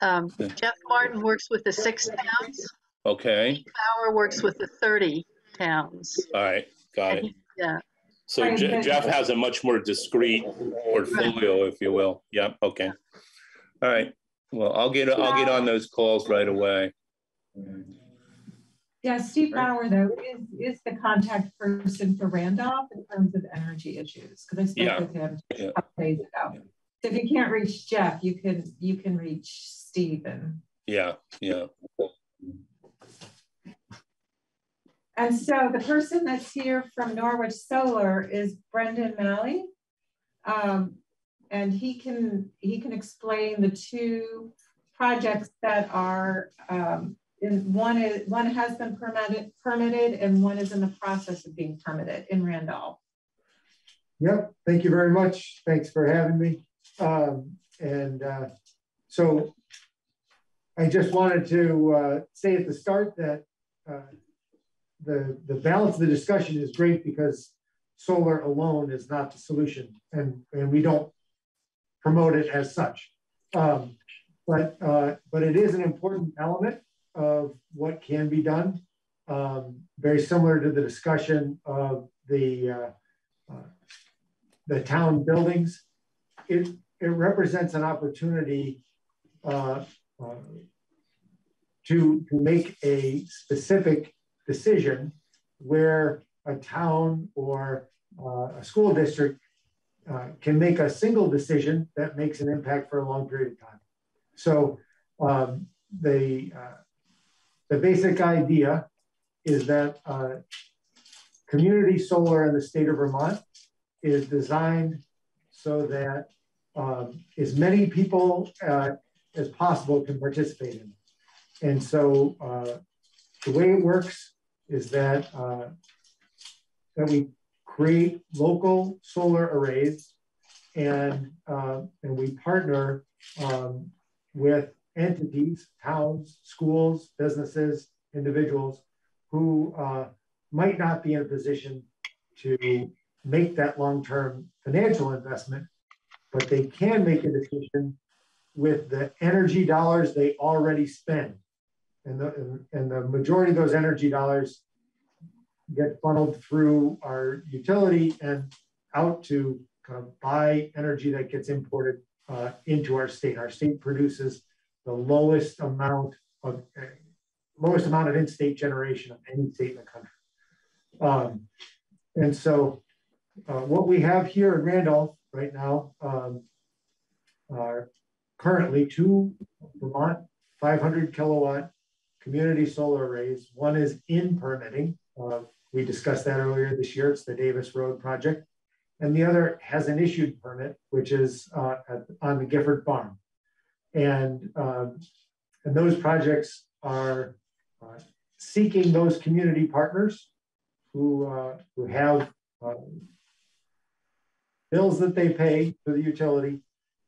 um, Jeff Martin works with the six towns. Okay, Bauer works with the 30 towns. all right, got it. Yeah. So Je- Jeff has a much more discreet portfolio, if you will. Yeah, okay. All right, well, I'll get, I'll get on those calls right away. Yeah, Steve Bauer though is, is the contact person for Randolph in terms of energy issues, because I Yeah. spoke with him Yeah. a couple days ago. So if you can't reach Jeff, you can, you can reach Stephen. Yeah, yeah. And so the person that's here from Norwich Solar is Brendan Malley. Um, and he can, he can explain the two projects that are, um, in, one is, one has been permitted, permitted and one is in the process of being permitted in Randolph. Yep, thank you very much. Thanks for having me. Um, and, uh, so I just wanted to, uh, say at the start that, uh, the, the balance of the discussion is great because solar alone is not the solution and, and we don't promote it as such. Um, but, uh, but it is an important element of what can be done. Um, very similar to the discussion of the, uh, uh, the town buildings. It, it represents an opportunity uh, uh, to, to make a specific decision where a town or uh, a school district uh, can make a single decision that makes an impact for a long period of time. So um, the, the basic idea is that uh, community solar in the state of Vermont is designed so that um, as many people uh, as possible can participate in it. And so uh, the way it works is that, uh, that we create local solar arrays and, uh, and we partner um, with entities, towns, schools, businesses, individuals who uh, might not be in a position to make that long-term financial investment, but they can make a decision with the energy dollars they already spend. And the, and the majority of those energy dollars get funneled through our utility and out to kind of buy energy that gets imported uh, into our state. Our state produces the lowest amount of uh, lowest amount of in-state generation of any state in the country. Um, and so uh, what we have here in Randolph right now um, are currently two Vermont 500 kilowatt community solar arrays. One is in permitting. Uh, we discussed that earlier this year. It's the Davis Road project. And the other has an issued permit, which is uh, at, on the Gifford Farm. And, um, and those projects are uh, seeking those community partners who, uh, who have uh, bills that they pay for the utility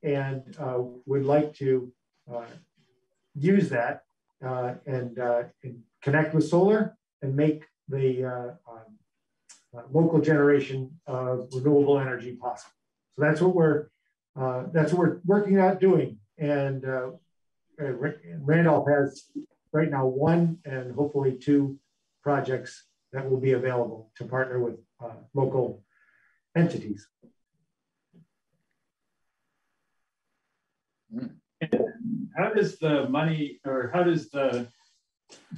and uh, would like to uh, use that uh, and, and, connect with solar and make the um, local generation of renewable energy possible. So that's what we're that's what we're working out doing. And Randolph has right now one and hopefully two projects that will be available to partner with uh, local entities. How does the money, or how does the,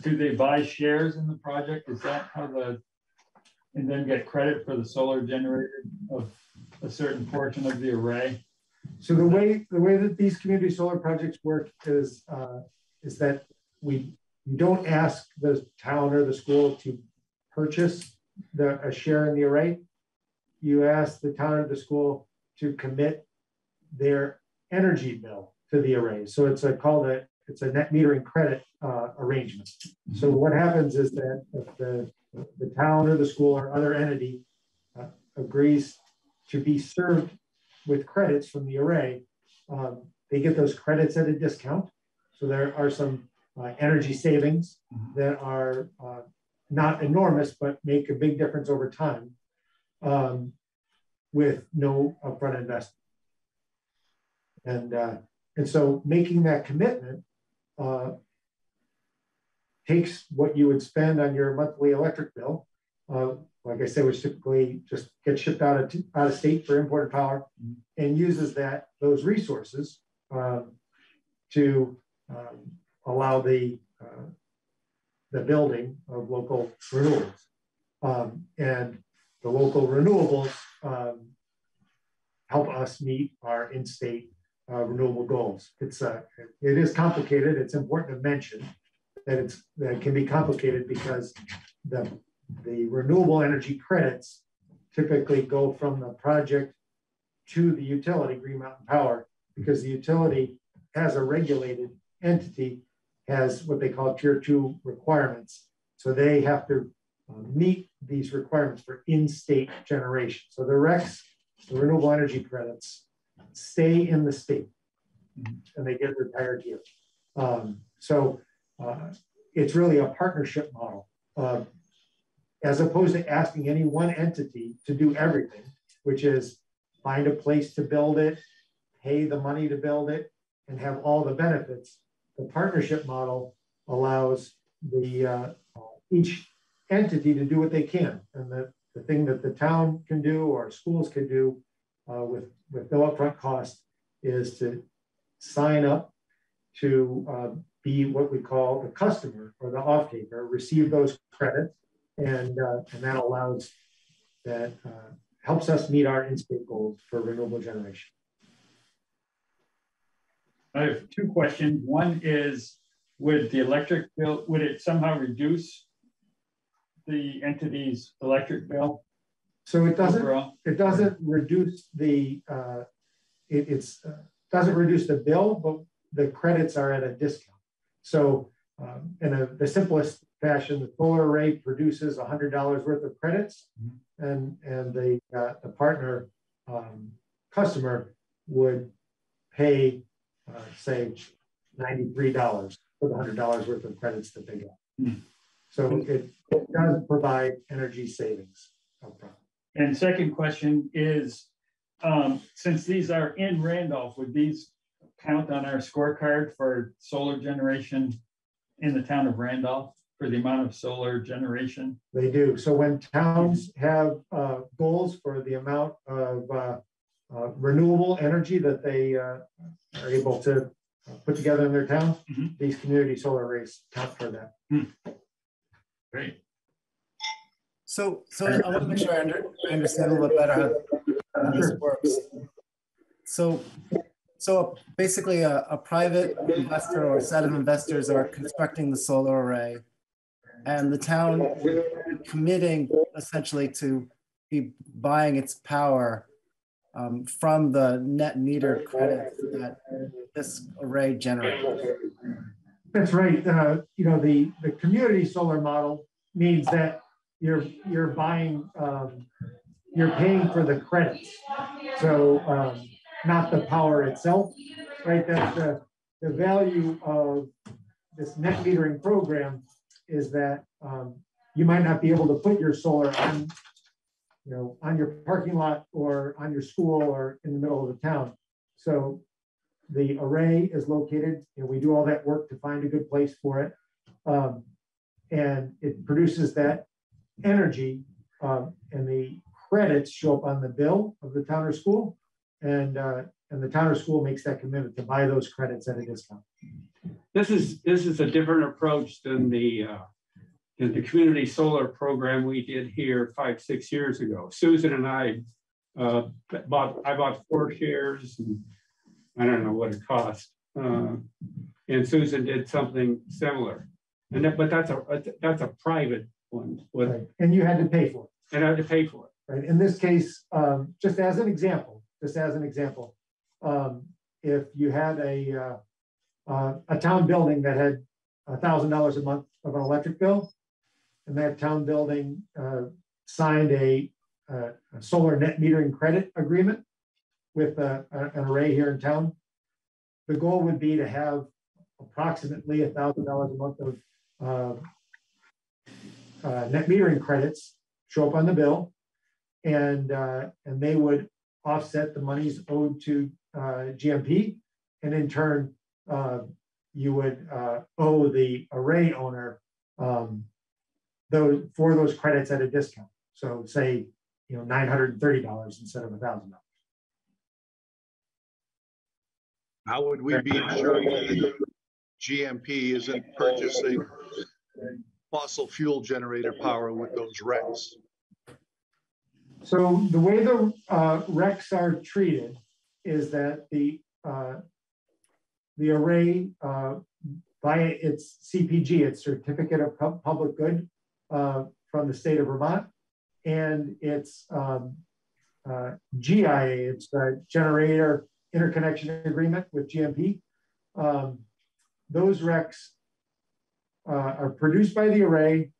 do they buy shares in the project? Is that how the, and then get credit for the solar generator of a certain portion of the array? So the way the way that these community solar projects work is uh, is that we don't ask the town or the school to purchase the a share in the array. You ask the town or the school to commit their energy bill to the array. So it's a called a it's a net metering credit uh, arrangement. So what happens is that if the the town or the school or other entity uh, agrees to be served with credits from the array, um, they get those credits at a discount. So there are some uh, energy savings that are uh, not enormous, but make a big difference over time um, with no upfront investment. And, uh, and so making that commitment uh, takes what you would spend on your monthly electric bill uh, like I said, which typically just gets shipped out of, out of state for imported power mm-hmm. and uses that those resources um, to um, allow the uh, the building of local renewables. Um, and the local renewables um, help us meet our in-state uh, renewable goals. It's uh, it is complicated. It's important to mention that it's that it can be complicated because the the renewable energy credits typically go from the project to the utility, Green Mountain Power, because the utility has a regulated entity, has what they call tier two requirements. So they have to uh, meet these requirements for in-state generation. So the RECs, the renewable energy credits, stay in the state and they get retired here. Um, so uh, it's really a partnership model. Uh, as opposed to asking any one entity to do everything, which is find a place to build it, pay the money to build it, and have all the benefits. The partnership model allows the uh, each entity to do what they can, and the, the thing that the town can do or schools can do uh, with with no upfront cost is to sign up to uh, be what we call the customer or the off-taker, receive those credits, and, uh, and that allows, that uh, helps us meet our in-state goals for renewable generation. I have two questions. One is, would the electric bill, would it somehow reduce the entity's electric bill? So it doesn't, overall? it doesn't reduce the, uh, it, it's, uh, doesn't reduce the bill, but the credits are at a discount. So um, in a, the simplest fashion, the solar array produces $100 worth of credits, mm-hmm. and, and the, uh, the partner um, customer would pay, uh, say, $93 for the $100 worth of credits that they get. Mm-hmm. So it, it does provide energy savings upfront. And second question is, um, since these are in Randolph, would these count on our scorecard for solar generation in the town of Randolph? For the amount of solar generation? They do. So when towns have uh, goals for the amount of uh, uh, renewable energy that they uh, are able to uh, put together in their town, mm-hmm. these community solar arrays count for that. Hmm. Great. So, so I want to make sure I, under, I understand a little bit better how, how this works. So, so basically, a, a private investor or a set of investors are constructing the solar array and the town committing essentially to be buying its power um, from the net meter credits that this array generates. That's right. Uh, you know, the, the community solar model means that you're you're buying um, you're paying for the credits. So um, not the power itself, right? That's the, the value of this net metering program is that um, you might not be able to put your solar on, you know, on your parking lot or on your school or in the middle of the town. So the array is located, and we do all that work to find a good place for it. Um, and it produces that energy, um, and the credits show up on the bill of the town or school. And, uh, and the town or school makes that commitment to buy those credits at a discount. This is, this is a different approach than the, uh, than the community solar program we did here five, six years ago. Susan and I, uh, bought, I bought four shares and I don't know what it cost. Uh, and Susan did something similar. And that, but that's a, that's a private one Right, And you had to pay for it. and I had to pay for it. right? In this case, um, just as an example, just as an example, um, if you had a, uh, a town building that had a thousand dollars a month of an electric bill, and that town building, uh, signed a, uh, a solar net metering credit agreement with, uh, a- an array here in town, the goal would be to have approximately a thousand dollars a month of, uh, uh, net metering credits show up on the bill. And, uh, and they would offset the monies owed to, uh, GMP. And in turn, uh, you would, uh, owe the array owner, um, those, for those credits at a discount. So say, you know, nine hundred and thirty dollars instead of a thousand dollars. How would we be ensuring that GMP isn't purchasing fossil fuel generator power with those RECs? So the way the uh, RECs are treated is that the uh, the array uh, by its CPG, its certificate of public good uh, from the state of Vermont, and its um, uh, GIA, its generator interconnection agreement with GMP. Um, those RECs uh, are produced by the array.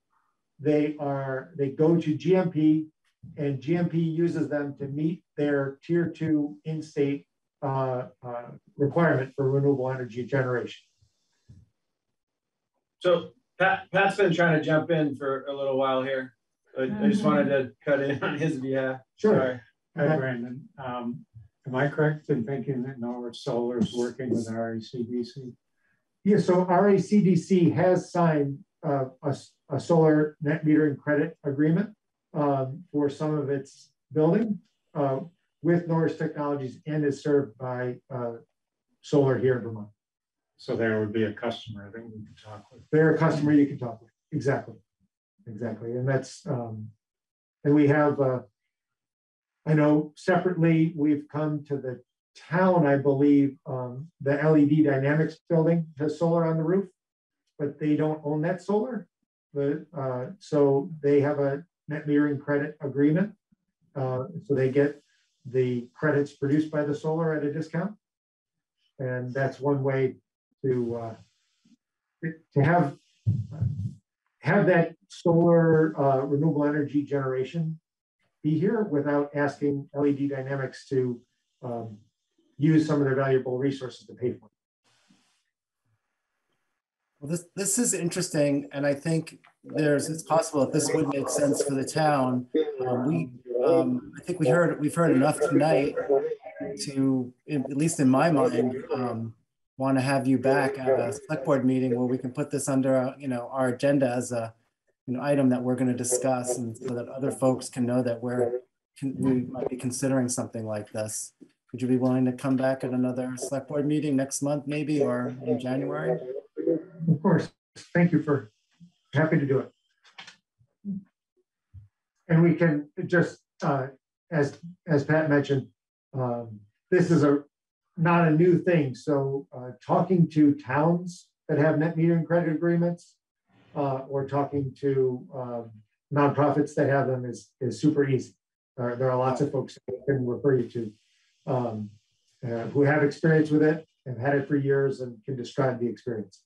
They are they go to GMP and GMP uses them to meet their tier two in-state uh, uh, requirement for renewable energy generation. So Pat, Pat's been trying to jump in for a little while here. I, I just wanted to cut in on his behalf. Sure. Sorry. Hi, Brandon. Um, am I correct in thinking that Norwich Solar is working with RACDC? Yeah, so RACDC has signed uh, a, a solar net metering credit agreement um, for some of its building uh, with Norwich Technologies and is served by uh, solar here in Vermont. So there would be a customer that we could talk with. They're a customer you can talk with. Exactly. Exactly. And that's, um, and we have, uh, I know separately, we've come to the town, I believe, um, the LED Dynamics building has solar on the roof, but they don't own that solar. But, uh, so they have a net metering credit agreement. Uh, so they get the credits produced by the solar at a discount. And that's one way to, uh, to have have that solar uh, renewable energy generation be here without asking LED Dynamics to um, use some of their valuable resources to pay for it. Well, this, this is interesting, and I think there's, it's possible that this would make sense for the town. Uh, we, um, I think we heard, we've heard enough tonight to, at least in my mind, um, want to have you back at a select board meeting where we can put this under, you know, our agenda as a, you know, item that we're going to discuss and so that other folks can know that we're, we might be considering something like this. Would you be willing to come back at another select board meeting next month maybe, or in January? Of course, thank you for, happy to do it. And we can just, uh, as, as Pat mentioned, um, this is a, not a new thing. So uh, talking to towns that have net metering credit agreements uh, or talking to um, nonprofits that have them is, is super easy. There are lots of folks I can refer you to um, uh, who have experience with it, have had it for years and can describe the experience.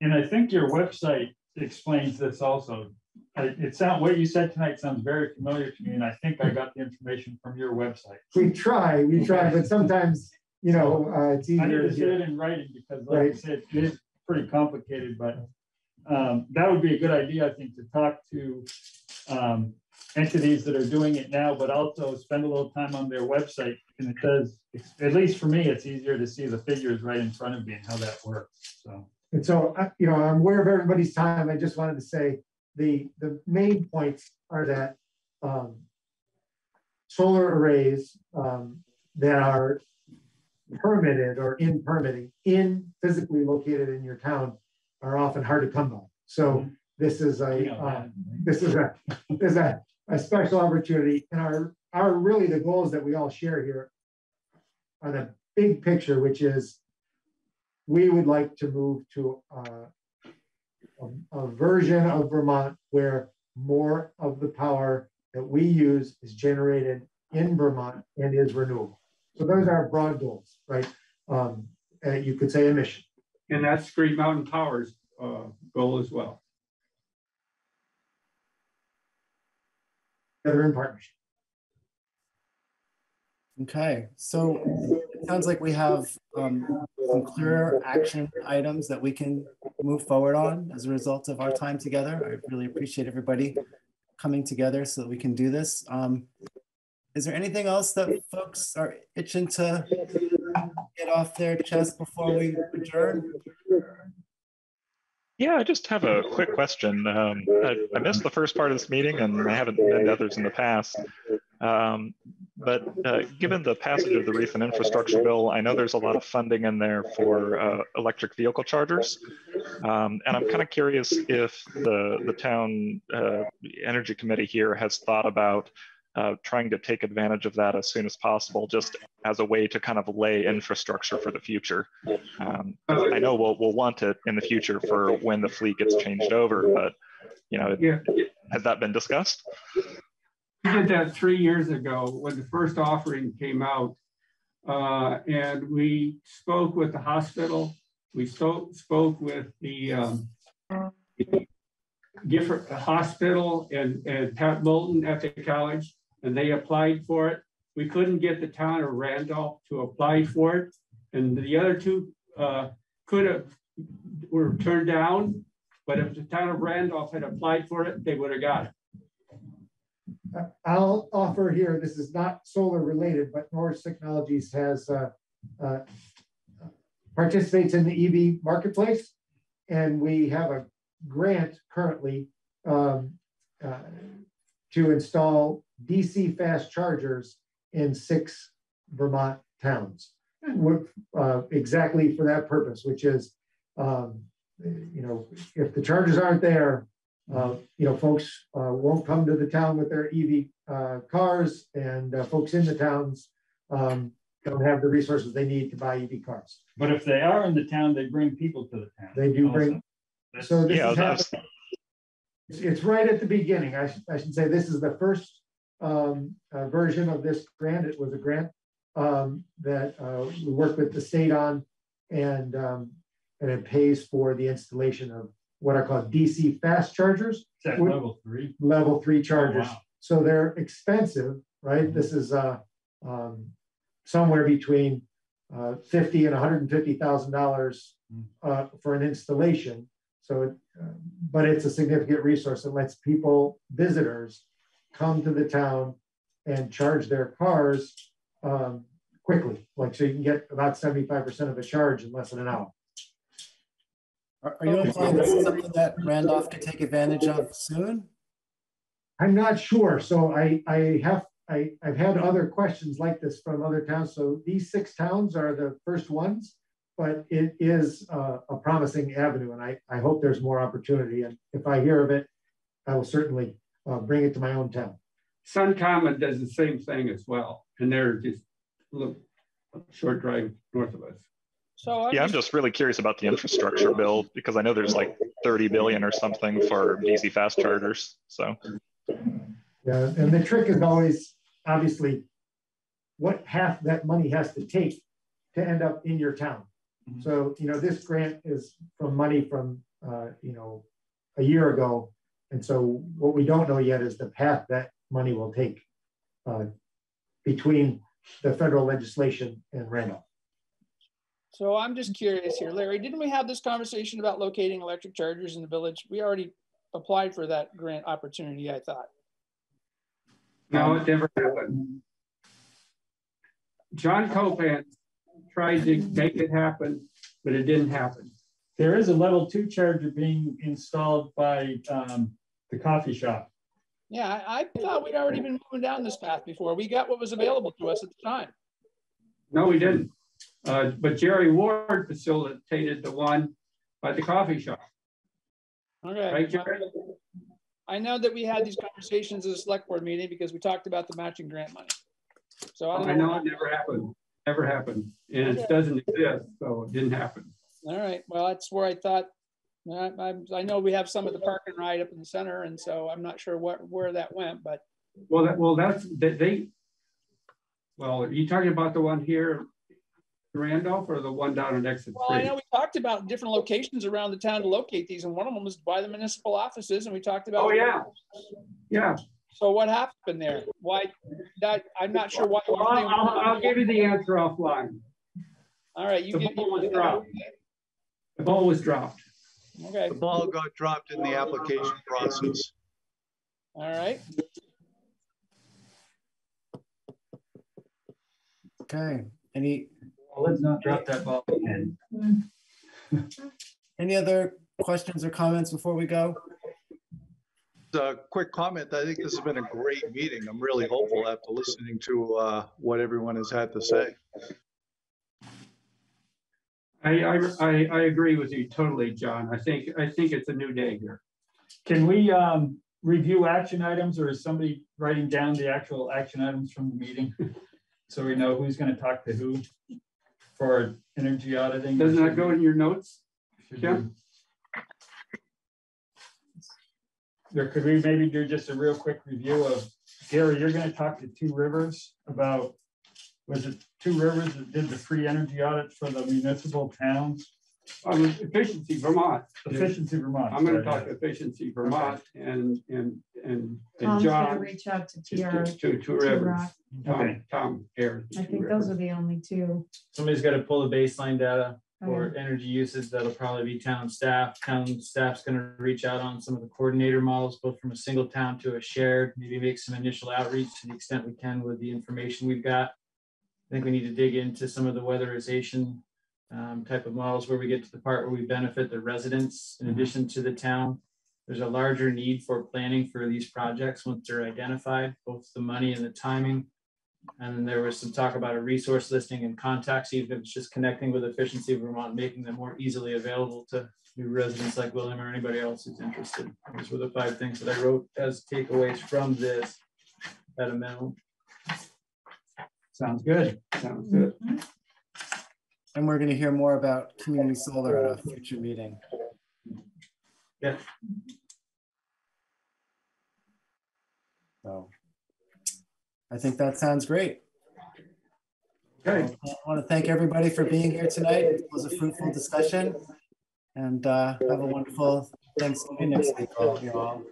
And I think your website explains this also. I- It sound, what you said tonight sounds very familiar to me, and I think I got the information from your website. We try, we try, but sometimes, you know, uh, it's I need easier to see it in writing because like I said, it is pretty complicated, but um, that would be a good idea, I think, to talk to um, entities that are doing it now, but also spend a little time on their website. And it does, at least for me, it's easier to see the figures right in front of me and how that works, so. And so, you know, I'm aware of everybody's time. I just wanted to say, the, the main points are that um, solar arrays um, that are permitted or in permitting in physically located in your town are often hard to come by. So this is a uh, this is a is a, a special opportunity, and our our really the goals that we all share here are the big picture, which is we would like to move to uh, a, a version of Vermont where more of the power that we use is generated in Vermont and is renewable. So those are broad goals, right? Um, you could say a mission. And that's Green Mountain Power's uh, goal as well. Together in partnership. Okay, so it sounds like we have um, some clearer action items that we can move forward on as a result of our time together. I really appreciate everybody coming together so that we can do this. Um, is there anything else that folks are itching to get off their chest before we adjourn? Yeah, I just have a quick question. Um, I, I, missed the first part of this meeting and I haven't been to others in the past. Um, but uh, given the passage of the recent infrastructure bill, I know there's a lot of funding in there for uh, electric vehicle chargers. Um, and I'm kind of curious if the, the town uh, energy committee here has thought about uh, trying to take advantage of that as soon as possible, just as a way to kind of lay infrastructure for the future. Um, I know we'll, we'll want it in the future for when the fleet gets changed over, but you know, yeah. has that been discussed? We did that three years ago when the first offering came out, uh, and we spoke with the hospital. We so, spoke with the um, different hospital and, and Pat Moulton at the college and they applied for it. We couldn't get the town of Randolph to apply for it. And the other two uh, could have, were turned down, but if the town of Randolph had applied for it, they would have got it. I'll offer here, this is not solar related, but Norwich Technologies has uh, uh, participates in the EV marketplace. And we have a grant currently um, uh, to install DC fast chargers in six Vermont towns, uh, exactly for that purpose, which is, um, you know, if the chargers aren't there, uh, you know, folks uh, won't come to the town with their EV uh, cars, and uh, folks in the towns um, don't have the resources they need to buy EV cars. But if they are in the town, they bring people to the town. They do bring. So this yeah, is it's, it's right at the beginning. I, sh I should say this is the first um, uh, version of this grant. It was a grant um, that uh, we worked with the state on, and um, and it pays for the installation of what are called DC fast chargers. Is that level three? Level three chargers. Oh, wow. So they're expensive, right? Mm -hmm. This is uh, um, somewhere between uh, fifty and one hundred and fifty thousand dollars mm. uh, for an installation. So, it, uh, but it's a significant resource. It lets people, visitors, come to the town and charge their cars um, quickly. Like, so you can get about 75% of a charge in less than an hour. Are, are you implying this is something that Randolph could take advantage of soon? I'm not sure. So I, I have I, I've had other questions like this from other towns. So these six towns are the first ones, but it is uh, a promising avenue, and I, I hope there's more opportunity. And if I hear of it, I will certainly uh, bring it to my own town. SunCommon does the same thing as well, and they're just a little short drive north of us. So I'm yeah, I'm just really curious about the infrastructure bill because I know there's like 30 billion or something for DC fast chargers. So yeah, and the trick is always obviously what half that money has to take to end up in your town. Mm -hmm. So you know this grant is from money from uh, you know a year ago and so what we don't know yet is the path that money will take uh, between the federal legislation and Randolph. So I'm just curious here, Larry, didn't we have this conversation about locating electric chargers in the village? We already applied for that grant opportunity, I thought. No, it never happened. John Copan tried to make it happen, but it didn't happen. There is a level two charger being installed by um, the coffee shop. Yeah, I, I thought we'd already been moving down this path before. We got what was available to us at the time. No, we didn't. Uh, but Jerry Ward facilitated the one by the coffee shop. Okay. Right, Jerry? I know that we had these conversations at a select board meeting because we talked about the matching grant money. So I I know. know it never happened, never happened, and it doesn't exist, so it didn't happen. All right, well, that's where I thought, I, I, I know we have some of the parking ride up in the center, and so I'm not sure what, where that went, but Well, that, well, that's, they, they, well, are you talking about the one here, Randolph, or the one down in exit well, I know we talked about different locations around the town to locate these, and one of them was by the municipal offices, and we talked about. Oh, yeah. Yeah, So what happened there? Why, that, I'm not sure why. well, I'll, I'll, I'll give you the answer offline. All right, you The give. ball was dropped. The ball was dropped. Okay, The ball got dropped in the application process. all right. Okay, any, Well, let's not drop that ball again. any other questions or comments before we go? A quick comment. I think this has been a great meeting. I'm really hopeful after listening to uh, what everyone has had to say. I, I, I, I agree with you totally, John. I think, I think it's a new day here. Can we um, review action items or is somebody writing down the actual action items from the meeting? So we know who's gonna talk to who for energy auditing? Doesn't that go in your notes? We- Or could we maybe do just a real quick review of, Gary, you're gonna talk to Two Rivers about, was it Two Rivers that did the free energy audit for the municipal towns? Um, Efficiency Vermont. Efficiency Vermont. I'm gonna sorry. talk to Efficiency Vermont and, and, and, and Tom's gonna John. reach out to to- TR. To, to Two Rivers. Rock. Okay. Tom, Tom I think those are the only two. Somebody's got to pull the baseline data Oh, for energy usage. That'll probably be town staff. Town staff's gonna reach out on some of the coordinator models, both from a single town to a shared, maybe make some initial outreach to the extent we can with the information we've got. I think we need to dig into some of the weatherization um, type of models where we get to the part where we benefit the residents in addition to the town. There's a larger need for planning for these projects once they're identified, both the money and the timing. And then there was some talk about a resource listing and contacts, even if it's just connecting with Efficiency Vermont, making them more easily available to new residents like William or anybody else who's interested. Those were the five things that I wrote as takeaways from this at a minimum. Sounds good. Sounds good. And we're gonna hear more about community solar at a future meeting. Yeah. So I think that sounds great. Okay. I want to thank everybody for being here tonight. It was a fruitful discussion. And uh, have a wonderful Thanksgiving next week, all you all.